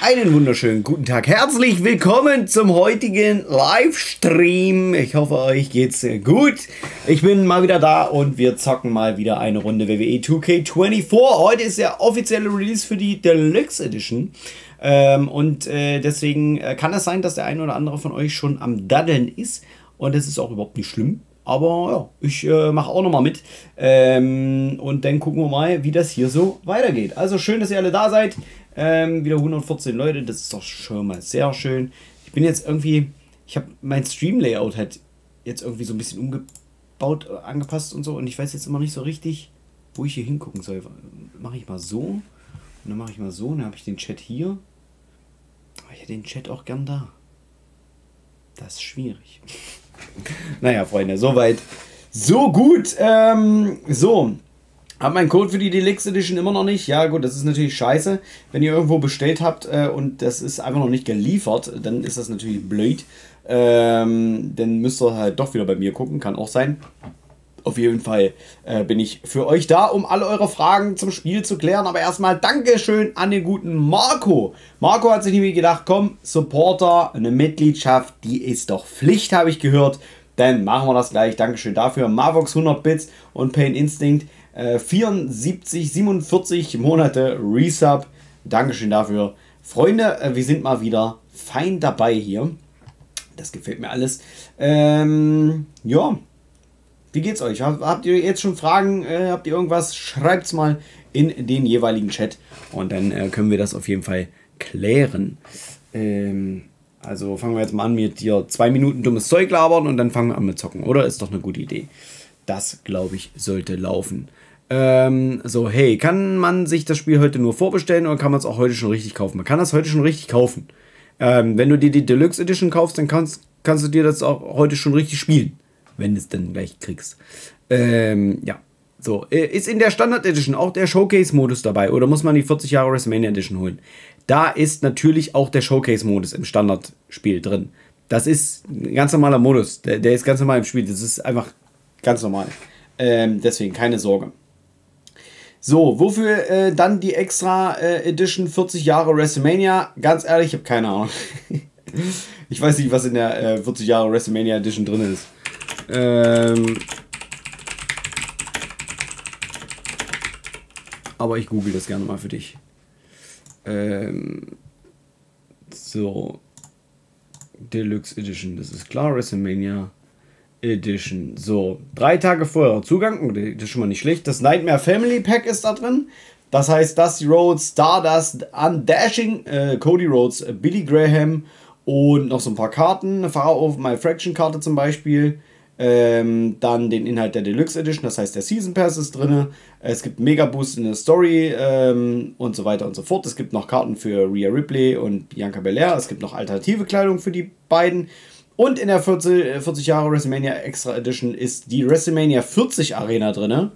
Einen wunderschönen guten Tag. Herzlich willkommen zum heutigen Livestream. Ich hoffe, euch geht's gut. Ich bin mal wieder da und wir zocken mal wieder eine Runde WWE 2K24. Heute ist der offizielle Release für die Deluxe Edition. Ähm, und äh, deswegen äh, kann es sein, dass der eine oder andere von euch schon am Daddeln ist. Und das ist auch überhaupt nicht schlimm. Aber ja, ich äh, mache auch nochmal mit. Ähm, und dann gucken wir mal, wie das hier so weitergeht. Also schön, dass ihr alle da seid. Ähm, wieder 114 Leute, das ist doch schon mal sehr schön. Ich bin jetzt irgendwie, ich habe mein Stream-Layout halt jetzt irgendwie so ein bisschen umgebaut, äh, angepasst und so. Und ich weiß jetzt immer nicht so richtig, wo ich hier hingucken soll. Mache ich mal so. Und dann mache ich mal so. Und dann habe ich den Chat hier. Aber ich hätte den Chat auch gern da. Das ist schwierig. naja, Freunde, soweit. So gut. Ähm, so. Hab meinen Code für die Deluxe Edition immer noch nicht. Ja, gut, das ist natürlich scheiße. Wenn ihr irgendwo bestellt habt äh, und das ist einfach noch nicht geliefert, dann ist das natürlich blöd. Ähm, dann müsst ihr halt doch wieder bei mir gucken. Kann auch sein. Auf jeden Fall äh, bin ich für euch da, um alle eure Fragen zum Spiel zu klären. Aber erstmal Dankeschön an den guten Marco. Marco hat sich nämlich gedacht, komm, Supporter, eine Mitgliedschaft, die ist doch Pflicht, habe ich gehört. Dann machen wir das gleich. Dankeschön dafür. Mavox 100 Bits und Pain Instinct 74, äh, 47 Monate Resub. Dankeschön dafür. Freunde, äh, wir sind mal wieder fein dabei hier. Das gefällt mir alles. Ähm, ja, wie geht's euch? Habt ihr jetzt schon Fragen? Äh, habt ihr irgendwas? Schreibt's mal in den jeweiligen Chat und dann können wir das auf jeden Fall klären. Ähm, also fangen wir jetzt mal an mit dir zwei Minuten dummes Zeug labern und dann fangen wir an mit zocken, oder? Ist doch eine gute Idee. Das, glaube ich, sollte laufen. Ähm, so, hey, kann man sich das Spiel heute nur vorbestellen oder kann man es auch heute schon richtig kaufen? Man kann das heute schon richtig kaufen. Ähm, wenn du dir die Deluxe Edition kaufst, dann kannst, kannst du dir das auch heute schon richtig spielen. Wenn du es dann gleich kriegst. Ähm, ja. So, äh, ist in der Standard Edition auch der Showcase-Modus dabei oder muss man die 40 Jahre WrestleMania Edition holen? Da ist natürlich auch der Showcase-Modus im Standardspiel drin. Das ist ein ganz normaler Modus. Der, der, ist ganz normal im Spiel. Das ist einfach ganz normal. Ähm, deswegen keine Sorge. So, wofür äh, dann die extra äh, Edition 40 Jahre WrestleMania? Ganz ehrlich, ich habe keine Ahnung. ich weiß nicht, was in der äh, 40 Jahre WrestleMania Edition drin ist. Ähm aber ich google das gerne mal für dich. Ähm so. Deluxe Edition, das ist klar, WrestleMania. Edition. So, drei Tage vorher Zugang, das ist schon mal nicht schlecht. Das Nightmare Family Pack ist da drin. Das heißt, Dusty Rhodes, Stardust, Undashing, äh, Cody Rhodes, äh, Billy Graham und noch so ein paar Karten. Pharaoh My Fraction Karte zum Beispiel. Ähm, dann den Inhalt der Deluxe Edition, das heißt der Season Pass ist drin. Es gibt Mega Boost in der Story ähm, und so weiter und so fort. Es gibt noch Karten für Rhea Ripley und Bianca Belair. Es gibt noch alternative Kleidung für die beiden. Und in der 40, 40 äh, Jahre WrestleMania Extra Edition ist die WrestleMania 40 Arena drin,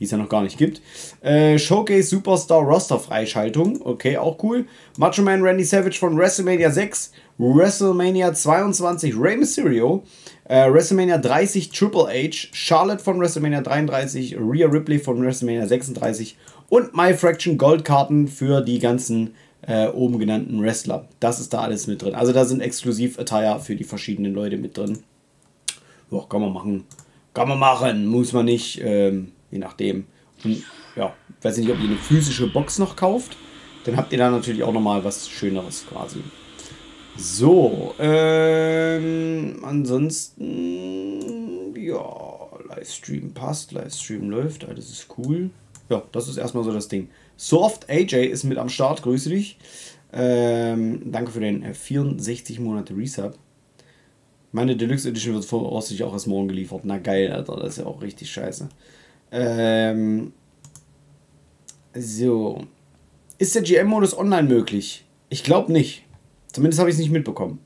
die es ja noch gar nicht gibt. Äh, Showcase Superstar Roster Freischaltung, okay, auch cool. Macho Man Randy Savage von WrestleMania 6, WrestleMania 22 Rey Mysterio, äh, WrestleMania 30 Triple H, Charlotte von WrestleMania 33, Rhea Ripley von WrestleMania 36 und My Fraction Goldkarten für die ganzen äh, oben genannten Wrestler. Das ist da alles mit drin. Also da sind exklusiv Attire für die verschiedenen Leute mit drin. Boah, kann man machen. Kann man machen, muss man nicht, ähm, je nachdem. Und ja, weiß nicht, ob ihr eine physische Box noch kauft. Dann habt ihr da natürlich auch nochmal was Schöneres quasi. So, ähm, ansonsten, ja, Livestream passt, Livestream läuft, alles ist cool. Ja, das ist erstmal so das Ding. Soft AJ ist mit am Start, grüße dich. Ähm, danke für den 64 äh, Monate Resub. Meine Deluxe Edition wird voraussichtlich auch erst morgen geliefert. Na geil, Alter, das ist ja auch richtig scheiße. Ähm, so. Ist der GM-Modus online möglich? Ich glaube nicht. Zumindest habe ich es nicht mitbekommen.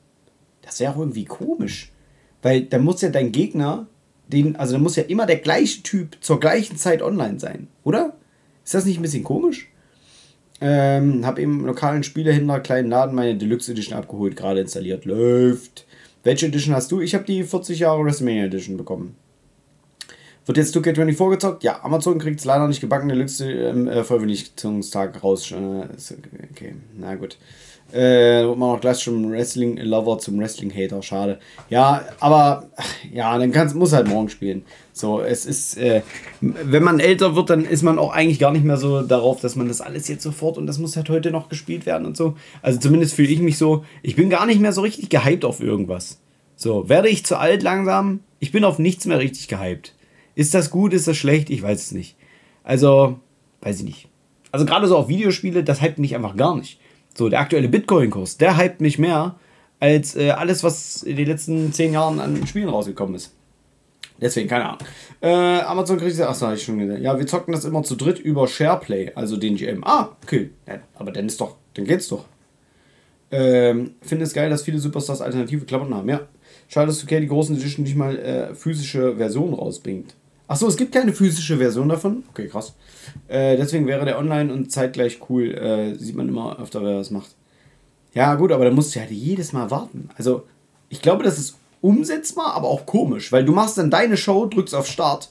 Das wäre auch irgendwie komisch. Weil da muss ja dein Gegner, den, also da muss ja immer der gleiche Typ zur gleichen Zeit online sein, oder? Ist das nicht ein bisschen komisch? Ähm, hab im lokalen Spielehändler kleinen Laden meine Deluxe Edition abgeholt, gerade installiert. Läuft. Welche Edition hast du? Ich habe die 40 Jahre WrestleMania Edition bekommen. Wird jetzt 2K24 gezockt? Ja, Amazon kriegt es leider nicht gebacken, Deluxe im äh, Veröffentlichungstag raus. Äh, okay, na gut. Äh, wird man auch gleich zum Wrestling-Lover zum Wrestling-Hater. Schade. Ja, aber ja, dann kann's, muss halt morgen spielen. So, es ist, äh, wenn man älter wird, dann ist man auch eigentlich gar nicht mehr so darauf, dass man das alles jetzt sofort und das muss halt heute noch gespielt werden und so. Also zumindest fühle ich mich so, ich bin gar nicht mehr so richtig gehypt auf irgendwas. So, werde ich zu alt langsam? Ich bin auf nichts mehr richtig gehypt. Ist das gut, ist das schlecht? Ich weiß es nicht. Also, weiß ich nicht. Also gerade so auf Videospiele, das hypt mich einfach gar nicht. So, der aktuelle Bitcoin-Kurs, der hypt mich mehr als äh, alles, was in den letzten zehn Jahren an Spielen rausgekommen ist. Deswegen, keine Ahnung. Äh, Amazon kriegt ja, achso, habe ich schon gesehen. Ja, wir zocken das immer zu dritt über SharePlay, also den GM. Ah, okay. Ja, aber dann ist doch, dann geht's doch. Ähm, finde es geil, dass viele Superstars alternative Klamotten haben. Ja. Schade, dass okay die großen Edition nicht mal äh, physische Version rausbringt. Achso, es gibt keine physische Version davon? Okay, krass. Äh, deswegen wäre der online und zeitgleich cool. Äh, sieht man immer öfter, wer das macht. Ja, gut, aber da musst du halt jedes Mal warten. Also, ich glaube, das ist umsetzbar, aber auch komisch, weil du machst dann deine Show, drückst auf Start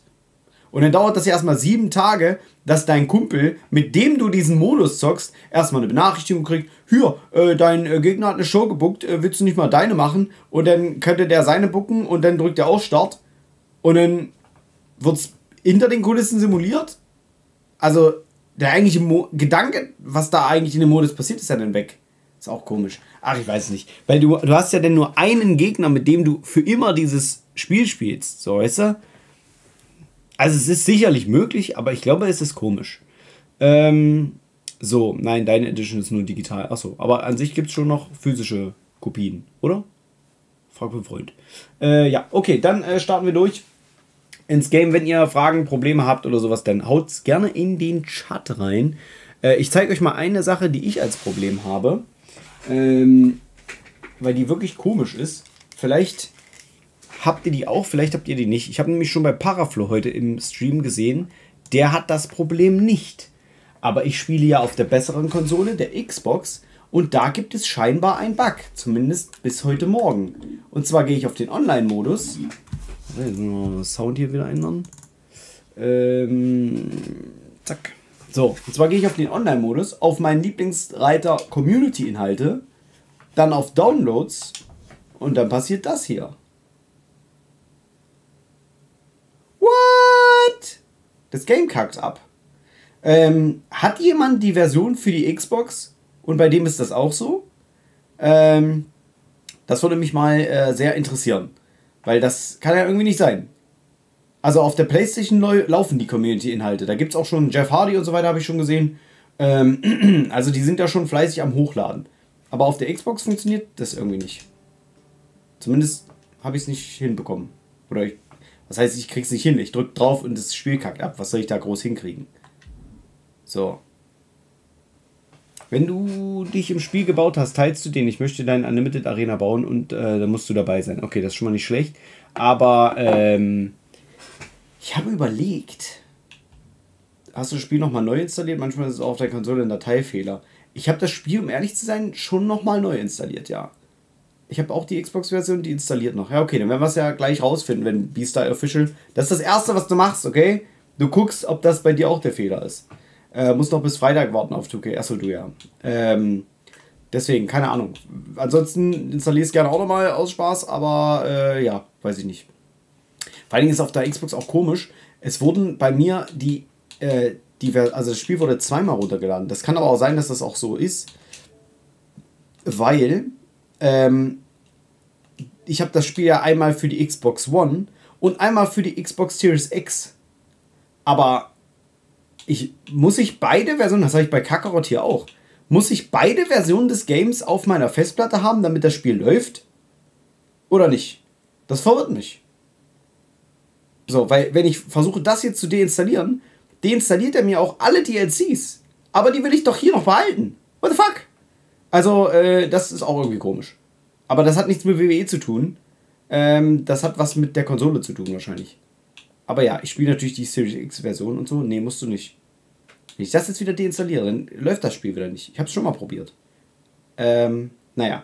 und dann dauert das ja erstmal sieben Tage, dass dein Kumpel, mit dem du diesen Modus zockst, erstmal eine Benachrichtigung kriegt, hier, äh, dein äh, Gegner hat eine Show gebuckt, äh, willst du nicht mal deine machen? Und dann könnte der seine bucken und dann drückt er auch Start und dann wird es hinter den Kulissen simuliert. Also der eigentliche Mo Gedanke, was da eigentlich in dem Modus passiert, ist ja dann weg. Ist auch komisch. Ach, ich weiß nicht. Weil du, du hast ja dann nur einen Gegner, mit dem du für immer dieses Spiel spielst. So, weißt du? Also es ist sicherlich möglich, aber ich glaube, es ist komisch. Ähm, so, nein, deine Edition ist nur digital. Achso, aber an sich gibt es schon noch physische Kopien, oder? Frag mein Freund. Äh, ja, okay, dann äh, starten wir durch ins Game. Wenn ihr Fragen, Probleme habt oder sowas, dann haut's gerne in den Chat rein. Äh, ich zeige euch mal eine Sache, die ich als Problem habe. Ähm, weil die wirklich komisch ist. Vielleicht habt ihr die auch, vielleicht habt ihr die nicht. Ich habe nämlich schon bei Paraflow heute im Stream gesehen, der hat das Problem nicht. Aber ich spiele ja auf der besseren Konsole, der Xbox, und da gibt es scheinbar einen Bug, zumindest bis heute Morgen. Und zwar gehe ich auf den Online-Modus. Sound hier wieder ändern. Ähm, zack. So, und zwar gehe ich auf den Online-Modus, auf meinen Lieblingsreiter Community-Inhalte, dann auf Downloads und dann passiert das hier. What? Das Game kackt ab. Ähm, hat jemand die Version für die Xbox und bei dem ist das auch so? Ähm, das würde mich mal äh, sehr interessieren, weil das kann ja irgendwie nicht sein. Also auf der PlayStation laufen die Community-Inhalte. Da gibt es auch schon Jeff Hardy und so weiter, habe ich schon gesehen. Ähm, also die sind ja schon fleißig am Hochladen. Aber auf der Xbox funktioniert das irgendwie nicht. Zumindest habe ich es nicht hinbekommen. Oder ich, was heißt, ich krieg's nicht hin. Ich drücke drauf und das Spiel kackt ab. Was soll ich da groß hinkriegen? So. Wenn du dich im Spiel gebaut hast, teilst du den. Ich möchte deine Unlimited Arena bauen und äh, dann musst du dabei sein. Okay, das ist schon mal nicht schlecht. Aber ähm, ich habe überlegt, hast du das Spiel nochmal neu installiert? Manchmal ist es auch auf der Konsole ein Dateifehler. Ich habe das Spiel, um ehrlich zu sein, schon nochmal neu installiert, ja. Ich habe auch die Xbox-Version, die installiert noch. Ja, okay, dann werden wir es ja gleich rausfinden, wenn Beastyle Official. Das ist das Erste, was du machst, okay? Du guckst, ob das bei dir auch der Fehler ist. Äh, musst noch bis Freitag warten auf 2K. Achso, du ja. Ähm, deswegen, keine Ahnung. Ansonsten installierst gerne auch nochmal aus Spaß, aber äh, ja, weiß ich nicht. Vor allen Dingen ist auf der Xbox auch komisch. Es wurden bei mir die, äh, die, also das Spiel wurde zweimal runtergeladen. Das kann aber auch sein, dass das auch so ist, weil ähm, ich habe das Spiel ja einmal für die Xbox One und einmal für die Xbox Series X. Aber ich muss ich beide Versionen, das habe ich bei Kakarot hier auch, muss ich beide Versionen des Games auf meiner Festplatte haben, damit das Spiel läuft? Oder nicht? Das verwirrt mich. So, weil wenn ich versuche, das jetzt zu deinstallieren, deinstalliert er mir auch alle DLCs. Aber die will ich doch hier noch behalten. What the fuck? Also, äh, das ist auch irgendwie komisch. Aber das hat nichts mit WWE zu tun. Ähm, das hat was mit der Konsole zu tun wahrscheinlich. Aber ja, ich spiele natürlich die Series X-Version und so. Nee, musst du nicht. Wenn ich das jetzt wieder deinstalliere, dann läuft das Spiel wieder nicht. Ich habe es schon mal probiert. Ähm, naja.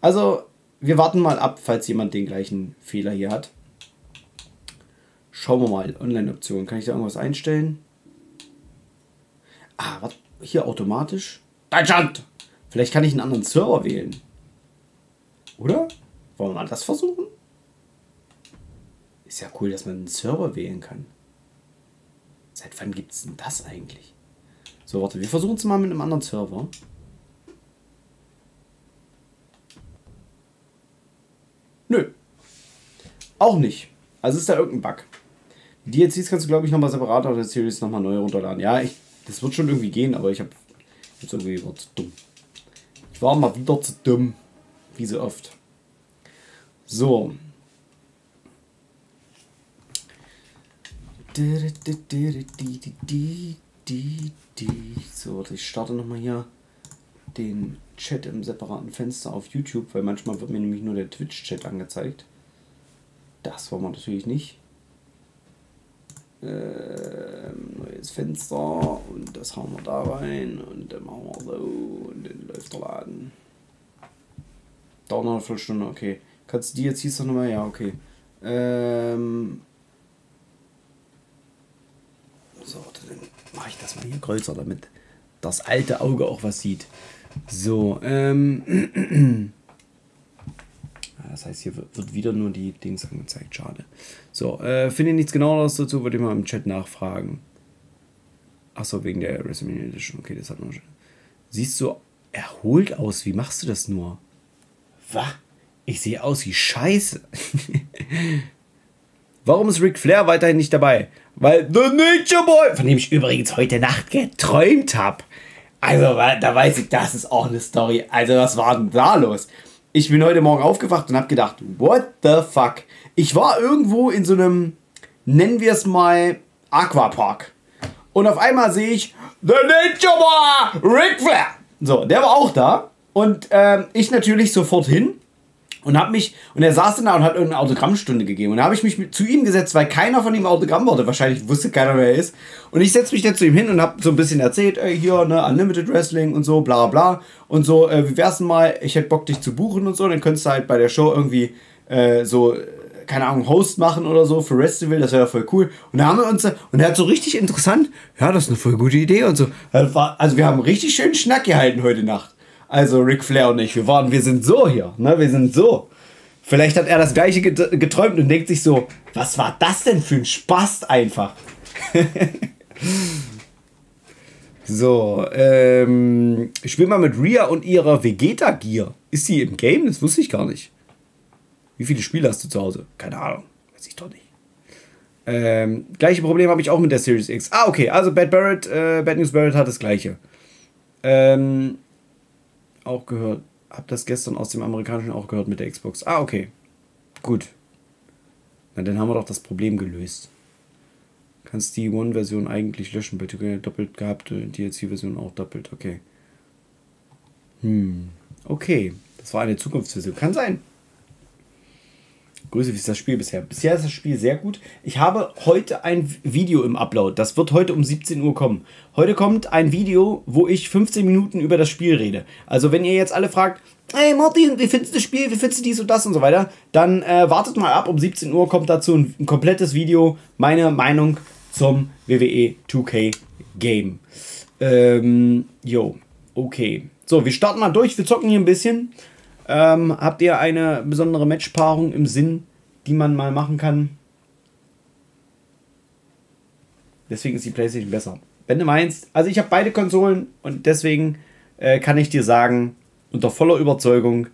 Also, wir warten mal ab, falls jemand den gleichen Fehler hier hat. Schauen wir mal. Online-Optionen. Kann ich da irgendwas einstellen? Ah, was? Hier automatisch. Deutschland! Vielleicht kann ich einen anderen Server wählen. Oder? Wollen wir mal das versuchen? Ist ja cool, dass man einen Server wählen kann. Seit wann gibt es denn das eigentlich? So, warte, wir versuchen es mal mit einem anderen Server. Nö. Auch nicht. Also ist da irgendein Bug. Die DLCs kannst du, glaube ich, nochmal separat auf der Series nochmal neu runterladen. Ja, ich, das wird schon irgendwie gehen, aber ich habe jetzt irgendwie war zu dumm. Ich war mal wieder zu dumm. Wie so oft. So. So, ich starte nochmal hier den Chat im separaten Fenster auf YouTube, weil manchmal wird mir nämlich nur der Twitch-Chat angezeigt. Das wollen wir natürlich nicht. Ähm, neues Fenster und das hauen wir da rein und dann machen wir so und dann läuft der Laden. Dauert noch eine Viertelstunde, okay. Kannst du die jetzt hieß doch nochmal? Ja, okay. Ähm. So, dann mache ich das mal hier größer, damit das alte Auge auch was sieht. So, ähm. Das heißt, hier wird wieder nur die Dings angezeigt. Schade. So, äh, finde ich nichts genaueres dazu, würde ich mal im Chat nachfragen. Achso, wegen der WrestleMania Edition. Okay, das hat man schon. Siehst du erholt aus? Wie machst du das nur? Was? Ich sehe aus wie Scheiße. Warum ist Ric Flair weiterhin nicht dabei? Weil The Nature Boy, von dem ich übrigens heute Nacht geträumt habe. Also, da weiß ich, das ist auch eine Story. Also, was war denn da los? Ich bin heute Morgen aufgewacht und habe gedacht, what the fuck? Ich war irgendwo in so einem, nennen wir es mal, Aquapark. Und auf einmal sehe ich, The Nature Boy, Ric Flair. So, der war auch da. Und ähm, ich natürlich sofort hin und habe mich und er saß da und hat irgendeine Autogrammstunde gegeben und da habe ich mich mit, zu ihm gesetzt, weil keiner von ihm Autogramm wollte. Wahrscheinlich wusste keiner, wer er ist. Und ich setze mich dann zu ihm hin und habe so ein bisschen erzählt, ey, hier ne Unlimited Wrestling und so, bla bla und so. Äh, wie wär's denn mal? Ich hätte Bock dich zu buchen und so. Dann könntest du halt bei der Show irgendwie äh, so keine Ahnung, Host machen oder so für Festival, das wäre voll cool. Und da haben wir uns, und er hat so richtig interessant, ja, das ist eine voll gute Idee und so. Also wir haben richtig schönen Schnack gehalten heute Nacht. Also Ric Flair und ich, wir waren, wir sind so hier, ne? Wir sind so. Vielleicht hat er das gleiche geträumt und denkt sich so, was war das denn für ein Spaß einfach? so, ähm, ich spiele mal mit Ria und ihrer Vegeta Gear. Ist sie im Game? Das wusste ich gar nicht. Wie viele Spiele hast du zu Hause? Keine Ahnung. Weiß ich doch nicht. Ähm, gleiche Problem habe ich auch mit der Series X. Ah, okay. Also Bad Barrett, äh, Bad News Barrett hat das gleiche. Ähm, auch gehört. Hab das gestern aus dem amerikanischen auch gehört mit der Xbox. Ah, okay. Gut. Na, dann haben wir doch das Problem gelöst. Kannst die One-Version eigentlich löschen, bitte doppelt gehabt, DLC-Version auch doppelt, okay. Hm, okay. Das war eine Zukunftsversion. Kann sein. Grüße, wie ist das Spiel bisher? Bisher ist das Spiel sehr gut. Ich habe heute ein Video im Upload. Das wird heute um 17 Uhr kommen. Heute kommt ein Video, wo ich 15 Minuten über das Spiel rede. Also wenn ihr jetzt alle fragt, hey Martin, wie findest du das Spiel, wie findest du dies und das und so weiter, dann äh, wartet mal ab. Um 17 Uhr kommt dazu ein, ein komplettes Video, meine Meinung zum WWE 2K Game. Ähm, jo, okay. So, wir starten mal durch. Wir zocken hier ein bisschen. Ähm, habt ihr eine besondere Matchpaarung im Sinn, die man mal machen kann? Deswegen ist die PlayStation besser. Wenn du meinst, also ich habe beide Konsolen und deswegen äh, kann ich dir sagen, unter voller Überzeugung,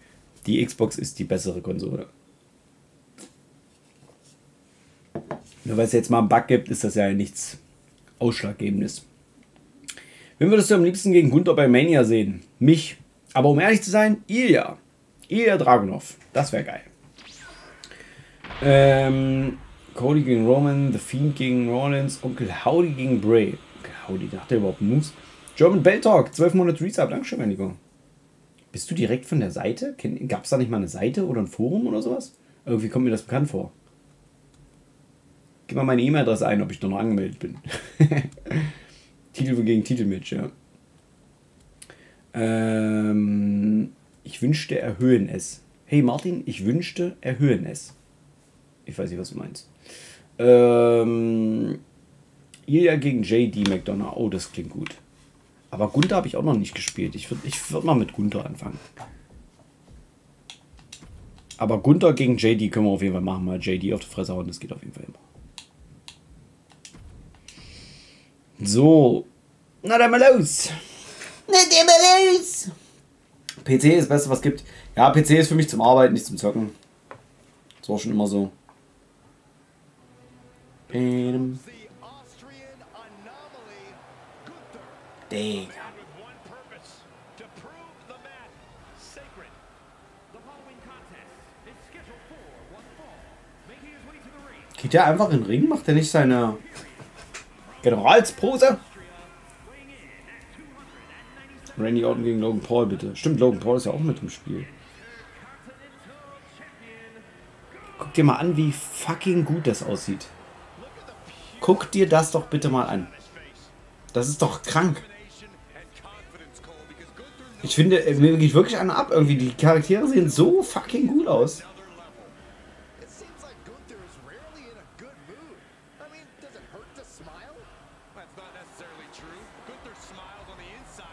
die Xbox ist die bessere Konsole. Nur weil es jetzt mal einen Bug gibt, ist das ja nichts Ausschlaggebendes. Wen würdest du am liebsten gegen Gunther bei Mania sehen? Mich. Aber um ehrlich zu sein, Ilya. Ilya Dragunov. Das wäre geil. Ähm, Cody gegen Roman, The Fiend gegen Rollins, Onkel Howdy gegen Bray. Onkel Howdy, hat der überhaupt Moves? German Bell Talk, 12 Monate Resub. Dankeschön, mein Lieber. Bist du direkt von der Seite? Gab es da nicht mal eine Seite oder ein Forum oder sowas? Irgendwie kommt mir das bekannt vor. Gib mal meine E-Mail-Adresse ein, ob ich da noch angemeldet bin. Titel gegen Titelmatch, ja. Ähm, ich wünschte, erhöhen es. Hey Martin, ich wünschte, erhöhen es. Ich weiß nicht, was du meinst. Ähm, Ilya gegen JD McDonough. Oh, das klingt gut. Aber Gunther habe ich auch noch nicht gespielt. Ich würde ich würd mal mit Gunther anfangen. Aber Gunther gegen JD können wir auf jeden Fall machen. Mal JD auf die Fresse hauen, das geht auf jeden Fall immer. So. Na dann mal los. Na dann mal los. PC ist das Beste, was es gibt. Ja, PC ist für mich zum Arbeiten, nicht zum Zocken. Das war schon immer so. Digga. Geht der einfach in den Ring? Macht er nicht seine Generalspose? Randy Orton gegen Logan Paul, bitte. Stimmt, Logan Paul ist ja auch mit im Spiel. Guck dir mal an, wie fucking gut das aussieht. Guck dir das doch bitte mal an. Das ist doch krank. Ich finde, mir geht wirklich einer ab. Irgendwie, die Charaktere sehen so fucking gut aus.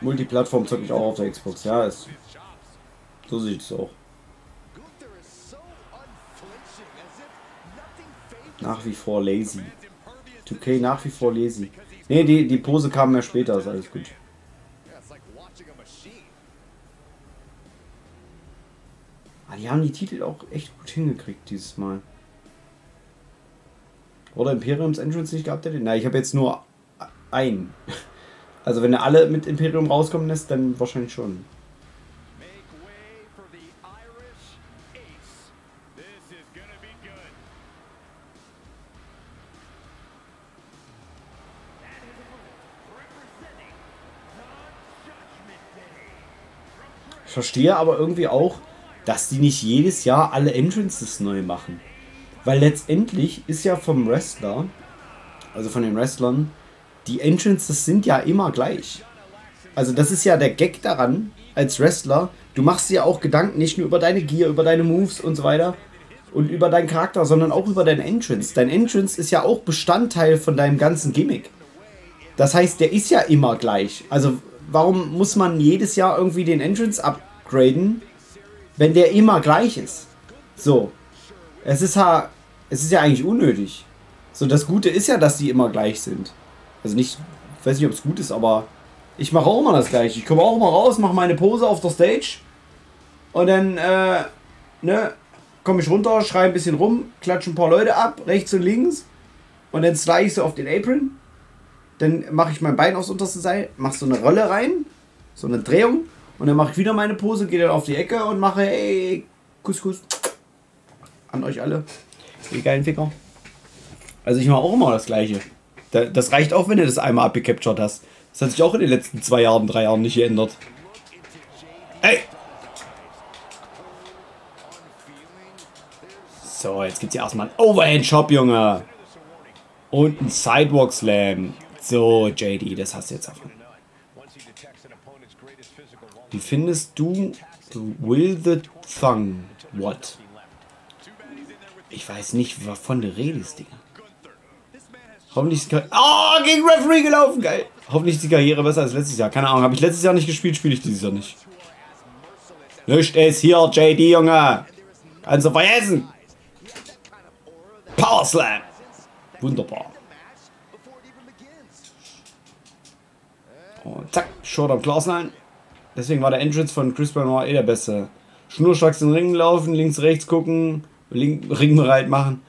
Multiplattform zocke ich auch auf der Xbox. Ja, ist, so sieht es auch. Nach wie vor lazy. 2K nach wie vor lazy. Ne, die, die Pose kam mehr später, ist alles gut. Ah, die haben die Titel auch echt gut hingekriegt dieses Mal. Oder Imperiums Entrance nicht hätte? Nein, ich habe jetzt nur einen. Also wenn er alle mit Imperium rauskommen lässt, dann wahrscheinlich schon. Ich verstehe aber irgendwie auch, dass die nicht jedes Jahr alle Entrances neu machen. Weil letztendlich ist ja vom Wrestler, also von den Wrestlern, die Entrances sind ja immer gleich. Also das ist ja der Gag daran, als Wrestler, du machst dir auch Gedanken nicht nur über deine Gear, über deine Moves und so weiter und über deinen Charakter, sondern auch über deinen Entrance. Dein Entrance ist ja auch Bestandteil von deinem ganzen Gimmick. Das heißt, der ist ja immer gleich. Also warum muss man jedes Jahr irgendwie den Entrance upgraden, wenn der immer gleich ist? So. Es ist ja, es ist ja eigentlich unnötig. So, das Gute ist ja, dass die immer gleich sind. Also nicht, ich weiß nicht, ob es gut ist, aber ich mache auch immer das gleiche. Ich komme auch immer raus, mache meine Pose auf der Stage und dann, äh, ne, komme ich runter, schreie ein bisschen rum, klatsche ein paar Leute ab, rechts und links und dann slide ich so auf den Apron dann mache ich mein Bein aufs unterste Seil, mache so eine Rolle rein, so eine Drehung und dann mache ich wieder meine Pose, gehe dann auf die Ecke und mache, hey, Kuss, Kuss an euch alle, ihr geilen Ficker. Also ich mache auch immer das Gleiche. Das reicht auch, wenn du das einmal abgecaptured hast. Das hat sich auch in den letzten zwei Jahren, drei Jahren nicht geändert. Ey! So, jetzt gibt es ja erstmal einen Overhand-Shop, Junge. Und einen Sidewalk-Slam. So, JD, das hast du jetzt davon. Wie findest du Will the Thung? What? Ich weiß nicht, wovon du redest, Digga. Hoffentlich ist die Karriere. Oh, gegen Referee gelaufen, geil. Hoffentlich ist die Karriere besser als letztes Jahr. Keine Ahnung, habe ich letztes Jahr nicht gespielt, spiele ich dieses Jahr nicht. Nicht ist hier, JD, Junge. Kannst du vergessen. Power Slam. Wunderbar. Und zack, Short Class Line. Deswegen war der Entrance von Chris Benoit eh der beste. Schnurstracks in den Ring laufen, links, rechts gucken, Ring bereit machen.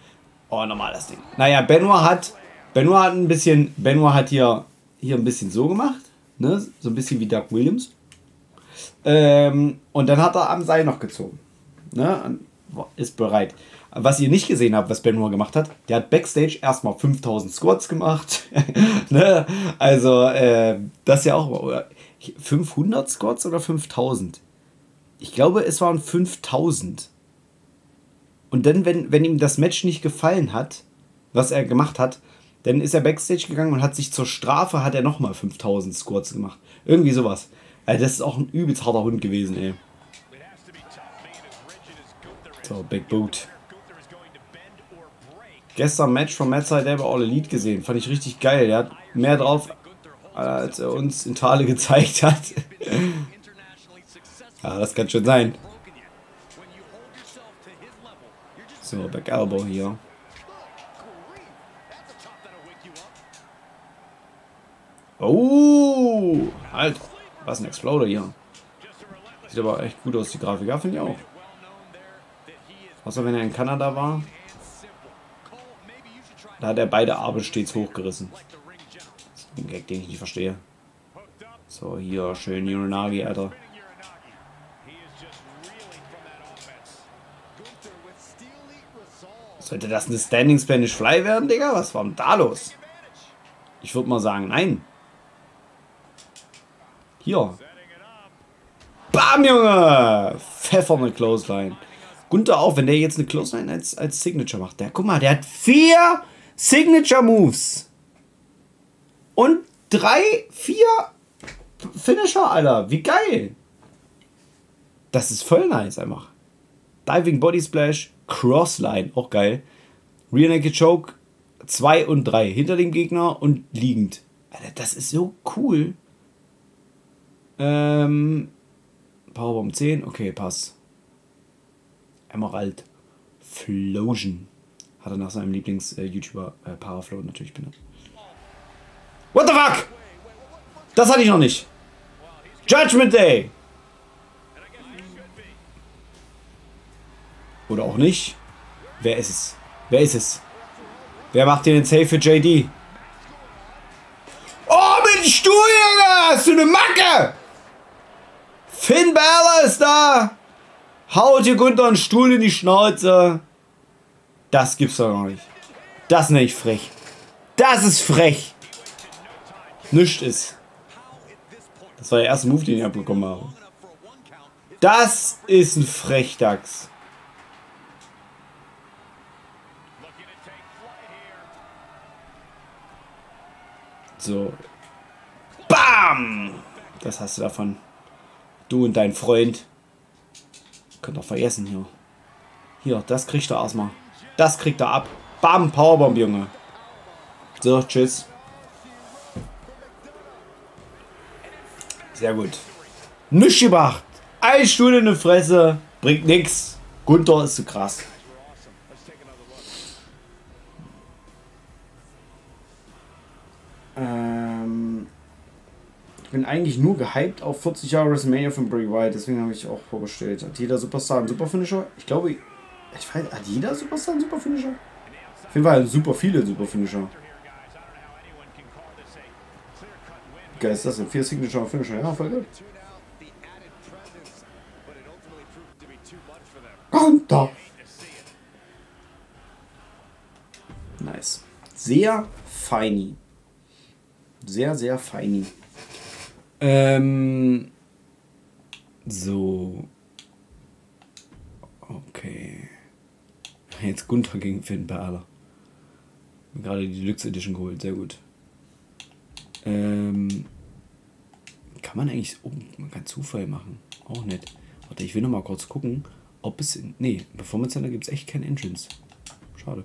Oh, normal das Ding. Naja, Benoit hat, Benoit hat ein bisschen, Benoit hat hier, hier ein bisschen so gemacht. Ne? So ein bisschen wie Doug Williams. Ähm, und dann hat er am Seil noch gezogen. Ne? Ist bereit. Was ihr nicht gesehen habt, was Benoit gemacht hat, der hat Backstage erstmal 5000 Squats gemacht. ne? Also, äh, das ist ja auch 500 Squats oder 5000? Ich glaube, es waren 5000. Und dann, wenn, wenn ihm das Match nicht gefallen hat, was er gemacht hat, dann ist er Backstage gegangen und hat sich zur Strafe hat er nochmal 5000 Squats gemacht. Irgendwie sowas. Also das ist auch ein übelst harter Hund gewesen, ey. So, Big Boot. Gestern Match von Matt Side All Elite gesehen. Fand ich richtig geil. Der hat mehr drauf als er uns in Thale gezeigt hat. ja, das kann schon sein. So, Back Elbow hier. Oh, halt. Was ein Exploder hier. Sieht aber echt gut aus, die Grafik. Ja, finde ich auch. Außer wenn er in Kanada war. Da hat er beide Arme stets hochgerissen. Das ist ein Gag, den ich nicht verstehe. So, hier, schön Uranagi, Alter. Sollte das eine Standing Spanish Fly werden, Digga? Was war denn da los? Ich würde mal sagen, nein. Hier. Bam, Junge! Pfeffernde Clothesline. Gunther auch, wenn der jetzt eine Clothesline als, als Signature macht. Der, guck mal, der hat vier Signature Moves. Und drei, vier Finisher, Alter. Wie geil. Das ist voll nice einfach. Diving Body Splash, Crossline, auch geil. Rear Naked Choke 2 und 3 hinter dem Gegner und liegend. Alter, das ist so cool. Ähm, Powerbomb 10, okay, pass. Emerald Flosion. Hat er nach seinem Lieblings-YouTuber äh, Paraflow natürlich benannt. What the fuck? Das hatte ich noch nicht. Judgment Day. Oder auch nicht. Wer ist es? Wer ist es? Wer macht den Safe für JD? Oh, mit dem Stuhl, Junge! Hast du eine Macke? Finn Balor ist da! Haut dir Gunther einen Stuhl in die Schnauze. Das gibt's doch gar nicht. Das nenne ich frech. Das ist frech. Nichts ist. Das war der erste Move, den ich abbekommen habe. Das ist ein Frechdachs. So. BAM! Das hast du davon. Du und dein Freund. Könnt ihr vergessen hier. Hier, das kriegt er erstmal. Das kriegt er ab. Bam, Powerbomb, Junge. So, tschüss. Sehr gut. Nichts gemacht. Eine Stunde in der Fresse. Bringt nix. Gunther ist zu krass. Eigentlich nur gehypt auf 40 Jahre WrestleMania von Bray Wyatt, deswegen habe ich auch vorgestellt. Hat jeder Superstar einen Superfinisher? Ich glaube, ich weiß, hat jeder Superstar einen Superfinisher? Auf jeden Fall super viele Superfinisher. Geil ist das denn? Vier Signature Finisher, ja, voll gut. Runter! Nice. Sehr feini. Sehr, sehr feini. Ähm. So. Okay. Jetzt Gunther gegen Finn Balor. Gerade die Deluxe Edition geholt, sehr gut. Ähm. Kann man eigentlich. Oh, man kann Zufall machen. Auch nett. Warte, ich will noch mal kurz gucken, ob es. In, nee, im Performance Center gibt es echt kein Entrance. Schade.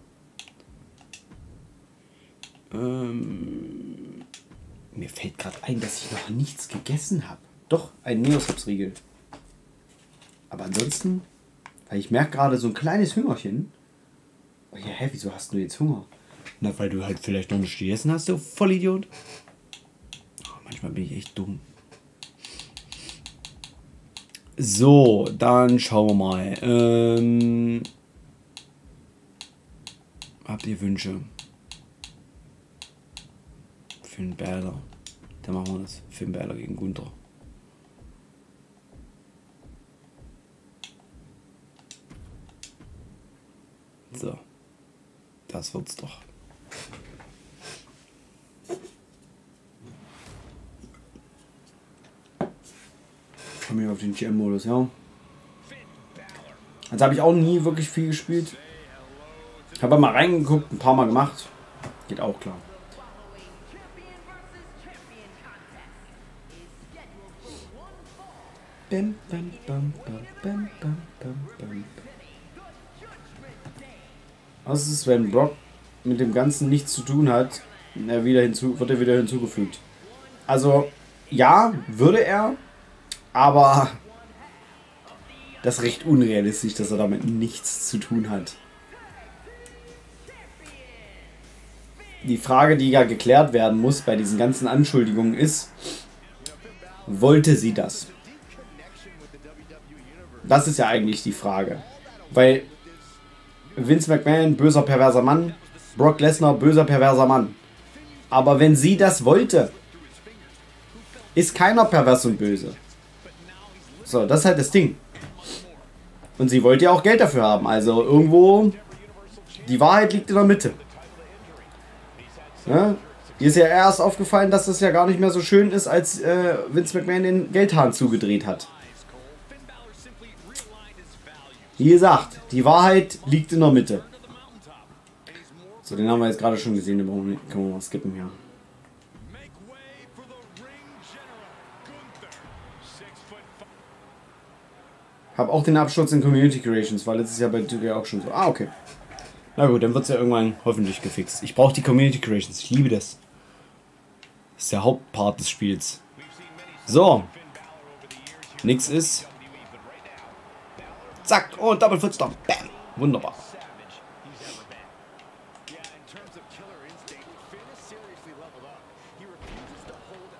Ähm. Mir fällt gerade ein, dass ich noch nichts gegessen habe. Doch, ein Neosubs-Riegel. Aber ansonsten, weil ich merke gerade so ein kleines Hüngerchen. Oh ja, hä, wieso hast du jetzt Hunger? Na, weil du halt vielleicht noch nicht gegessen hast, du Vollidiot. Oh, manchmal bin ich echt dumm. So, dann schauen wir mal. Ähm, habt ihr Wünsche? Finn Balor. Dann machen wir das. Balor gegen Gunther. So. Das wird's doch. Kommen wir auf den GM-Modus, ja. Also habe ich auch nie wirklich viel gespielt. Habe mal reingeguckt, ein paar Mal gemacht. Geht auch klar. Bam, bam, bam, bam, bam, bam, bam. Was ist, wenn Brock mit dem Ganzen nichts zu tun hat, er wieder hinzu, wird er wieder hinzugefügt? Also, ja, würde er, aber das ist recht unrealistisch, dass er damit nichts zu tun hat. Die Frage, die ja geklärt werden muss bei diesen ganzen Anschuldigungen ist, wollte sie das? Das ist ja eigentlich die Frage. Weil Vince McMahon, böser, perverser Mann, Brock Lesnar, böser, perverser Mann. Aber wenn sie das wollte, ist keiner pervers und böse. So, das ist halt das Ding. Und sie wollte ja auch Geld dafür haben. Also irgendwo, die Wahrheit liegt in der Mitte. Ja? Dir ist ja erst aufgefallen, dass das ja gar nicht mehr so schön ist, als äh, Vince McMahon den Geldhahn zugedreht hat. Wie gesagt, die Wahrheit liegt in der Mitte. So, den haben wir jetzt gerade schon gesehen, den können wir mal skippen hier. Hab auch den Absturz in Community Creations, weil letztes Jahr bei Tüge auch schon so. Ah, okay. Na gut, dann wird es ja irgendwann hoffentlich gefixt. Ich brauche die Community Creations. Ich liebe das. Das ist der Hauptpart des Spiels. So. Nix ist. Zack. Und Double Footstomp. Bam. Wunderbar.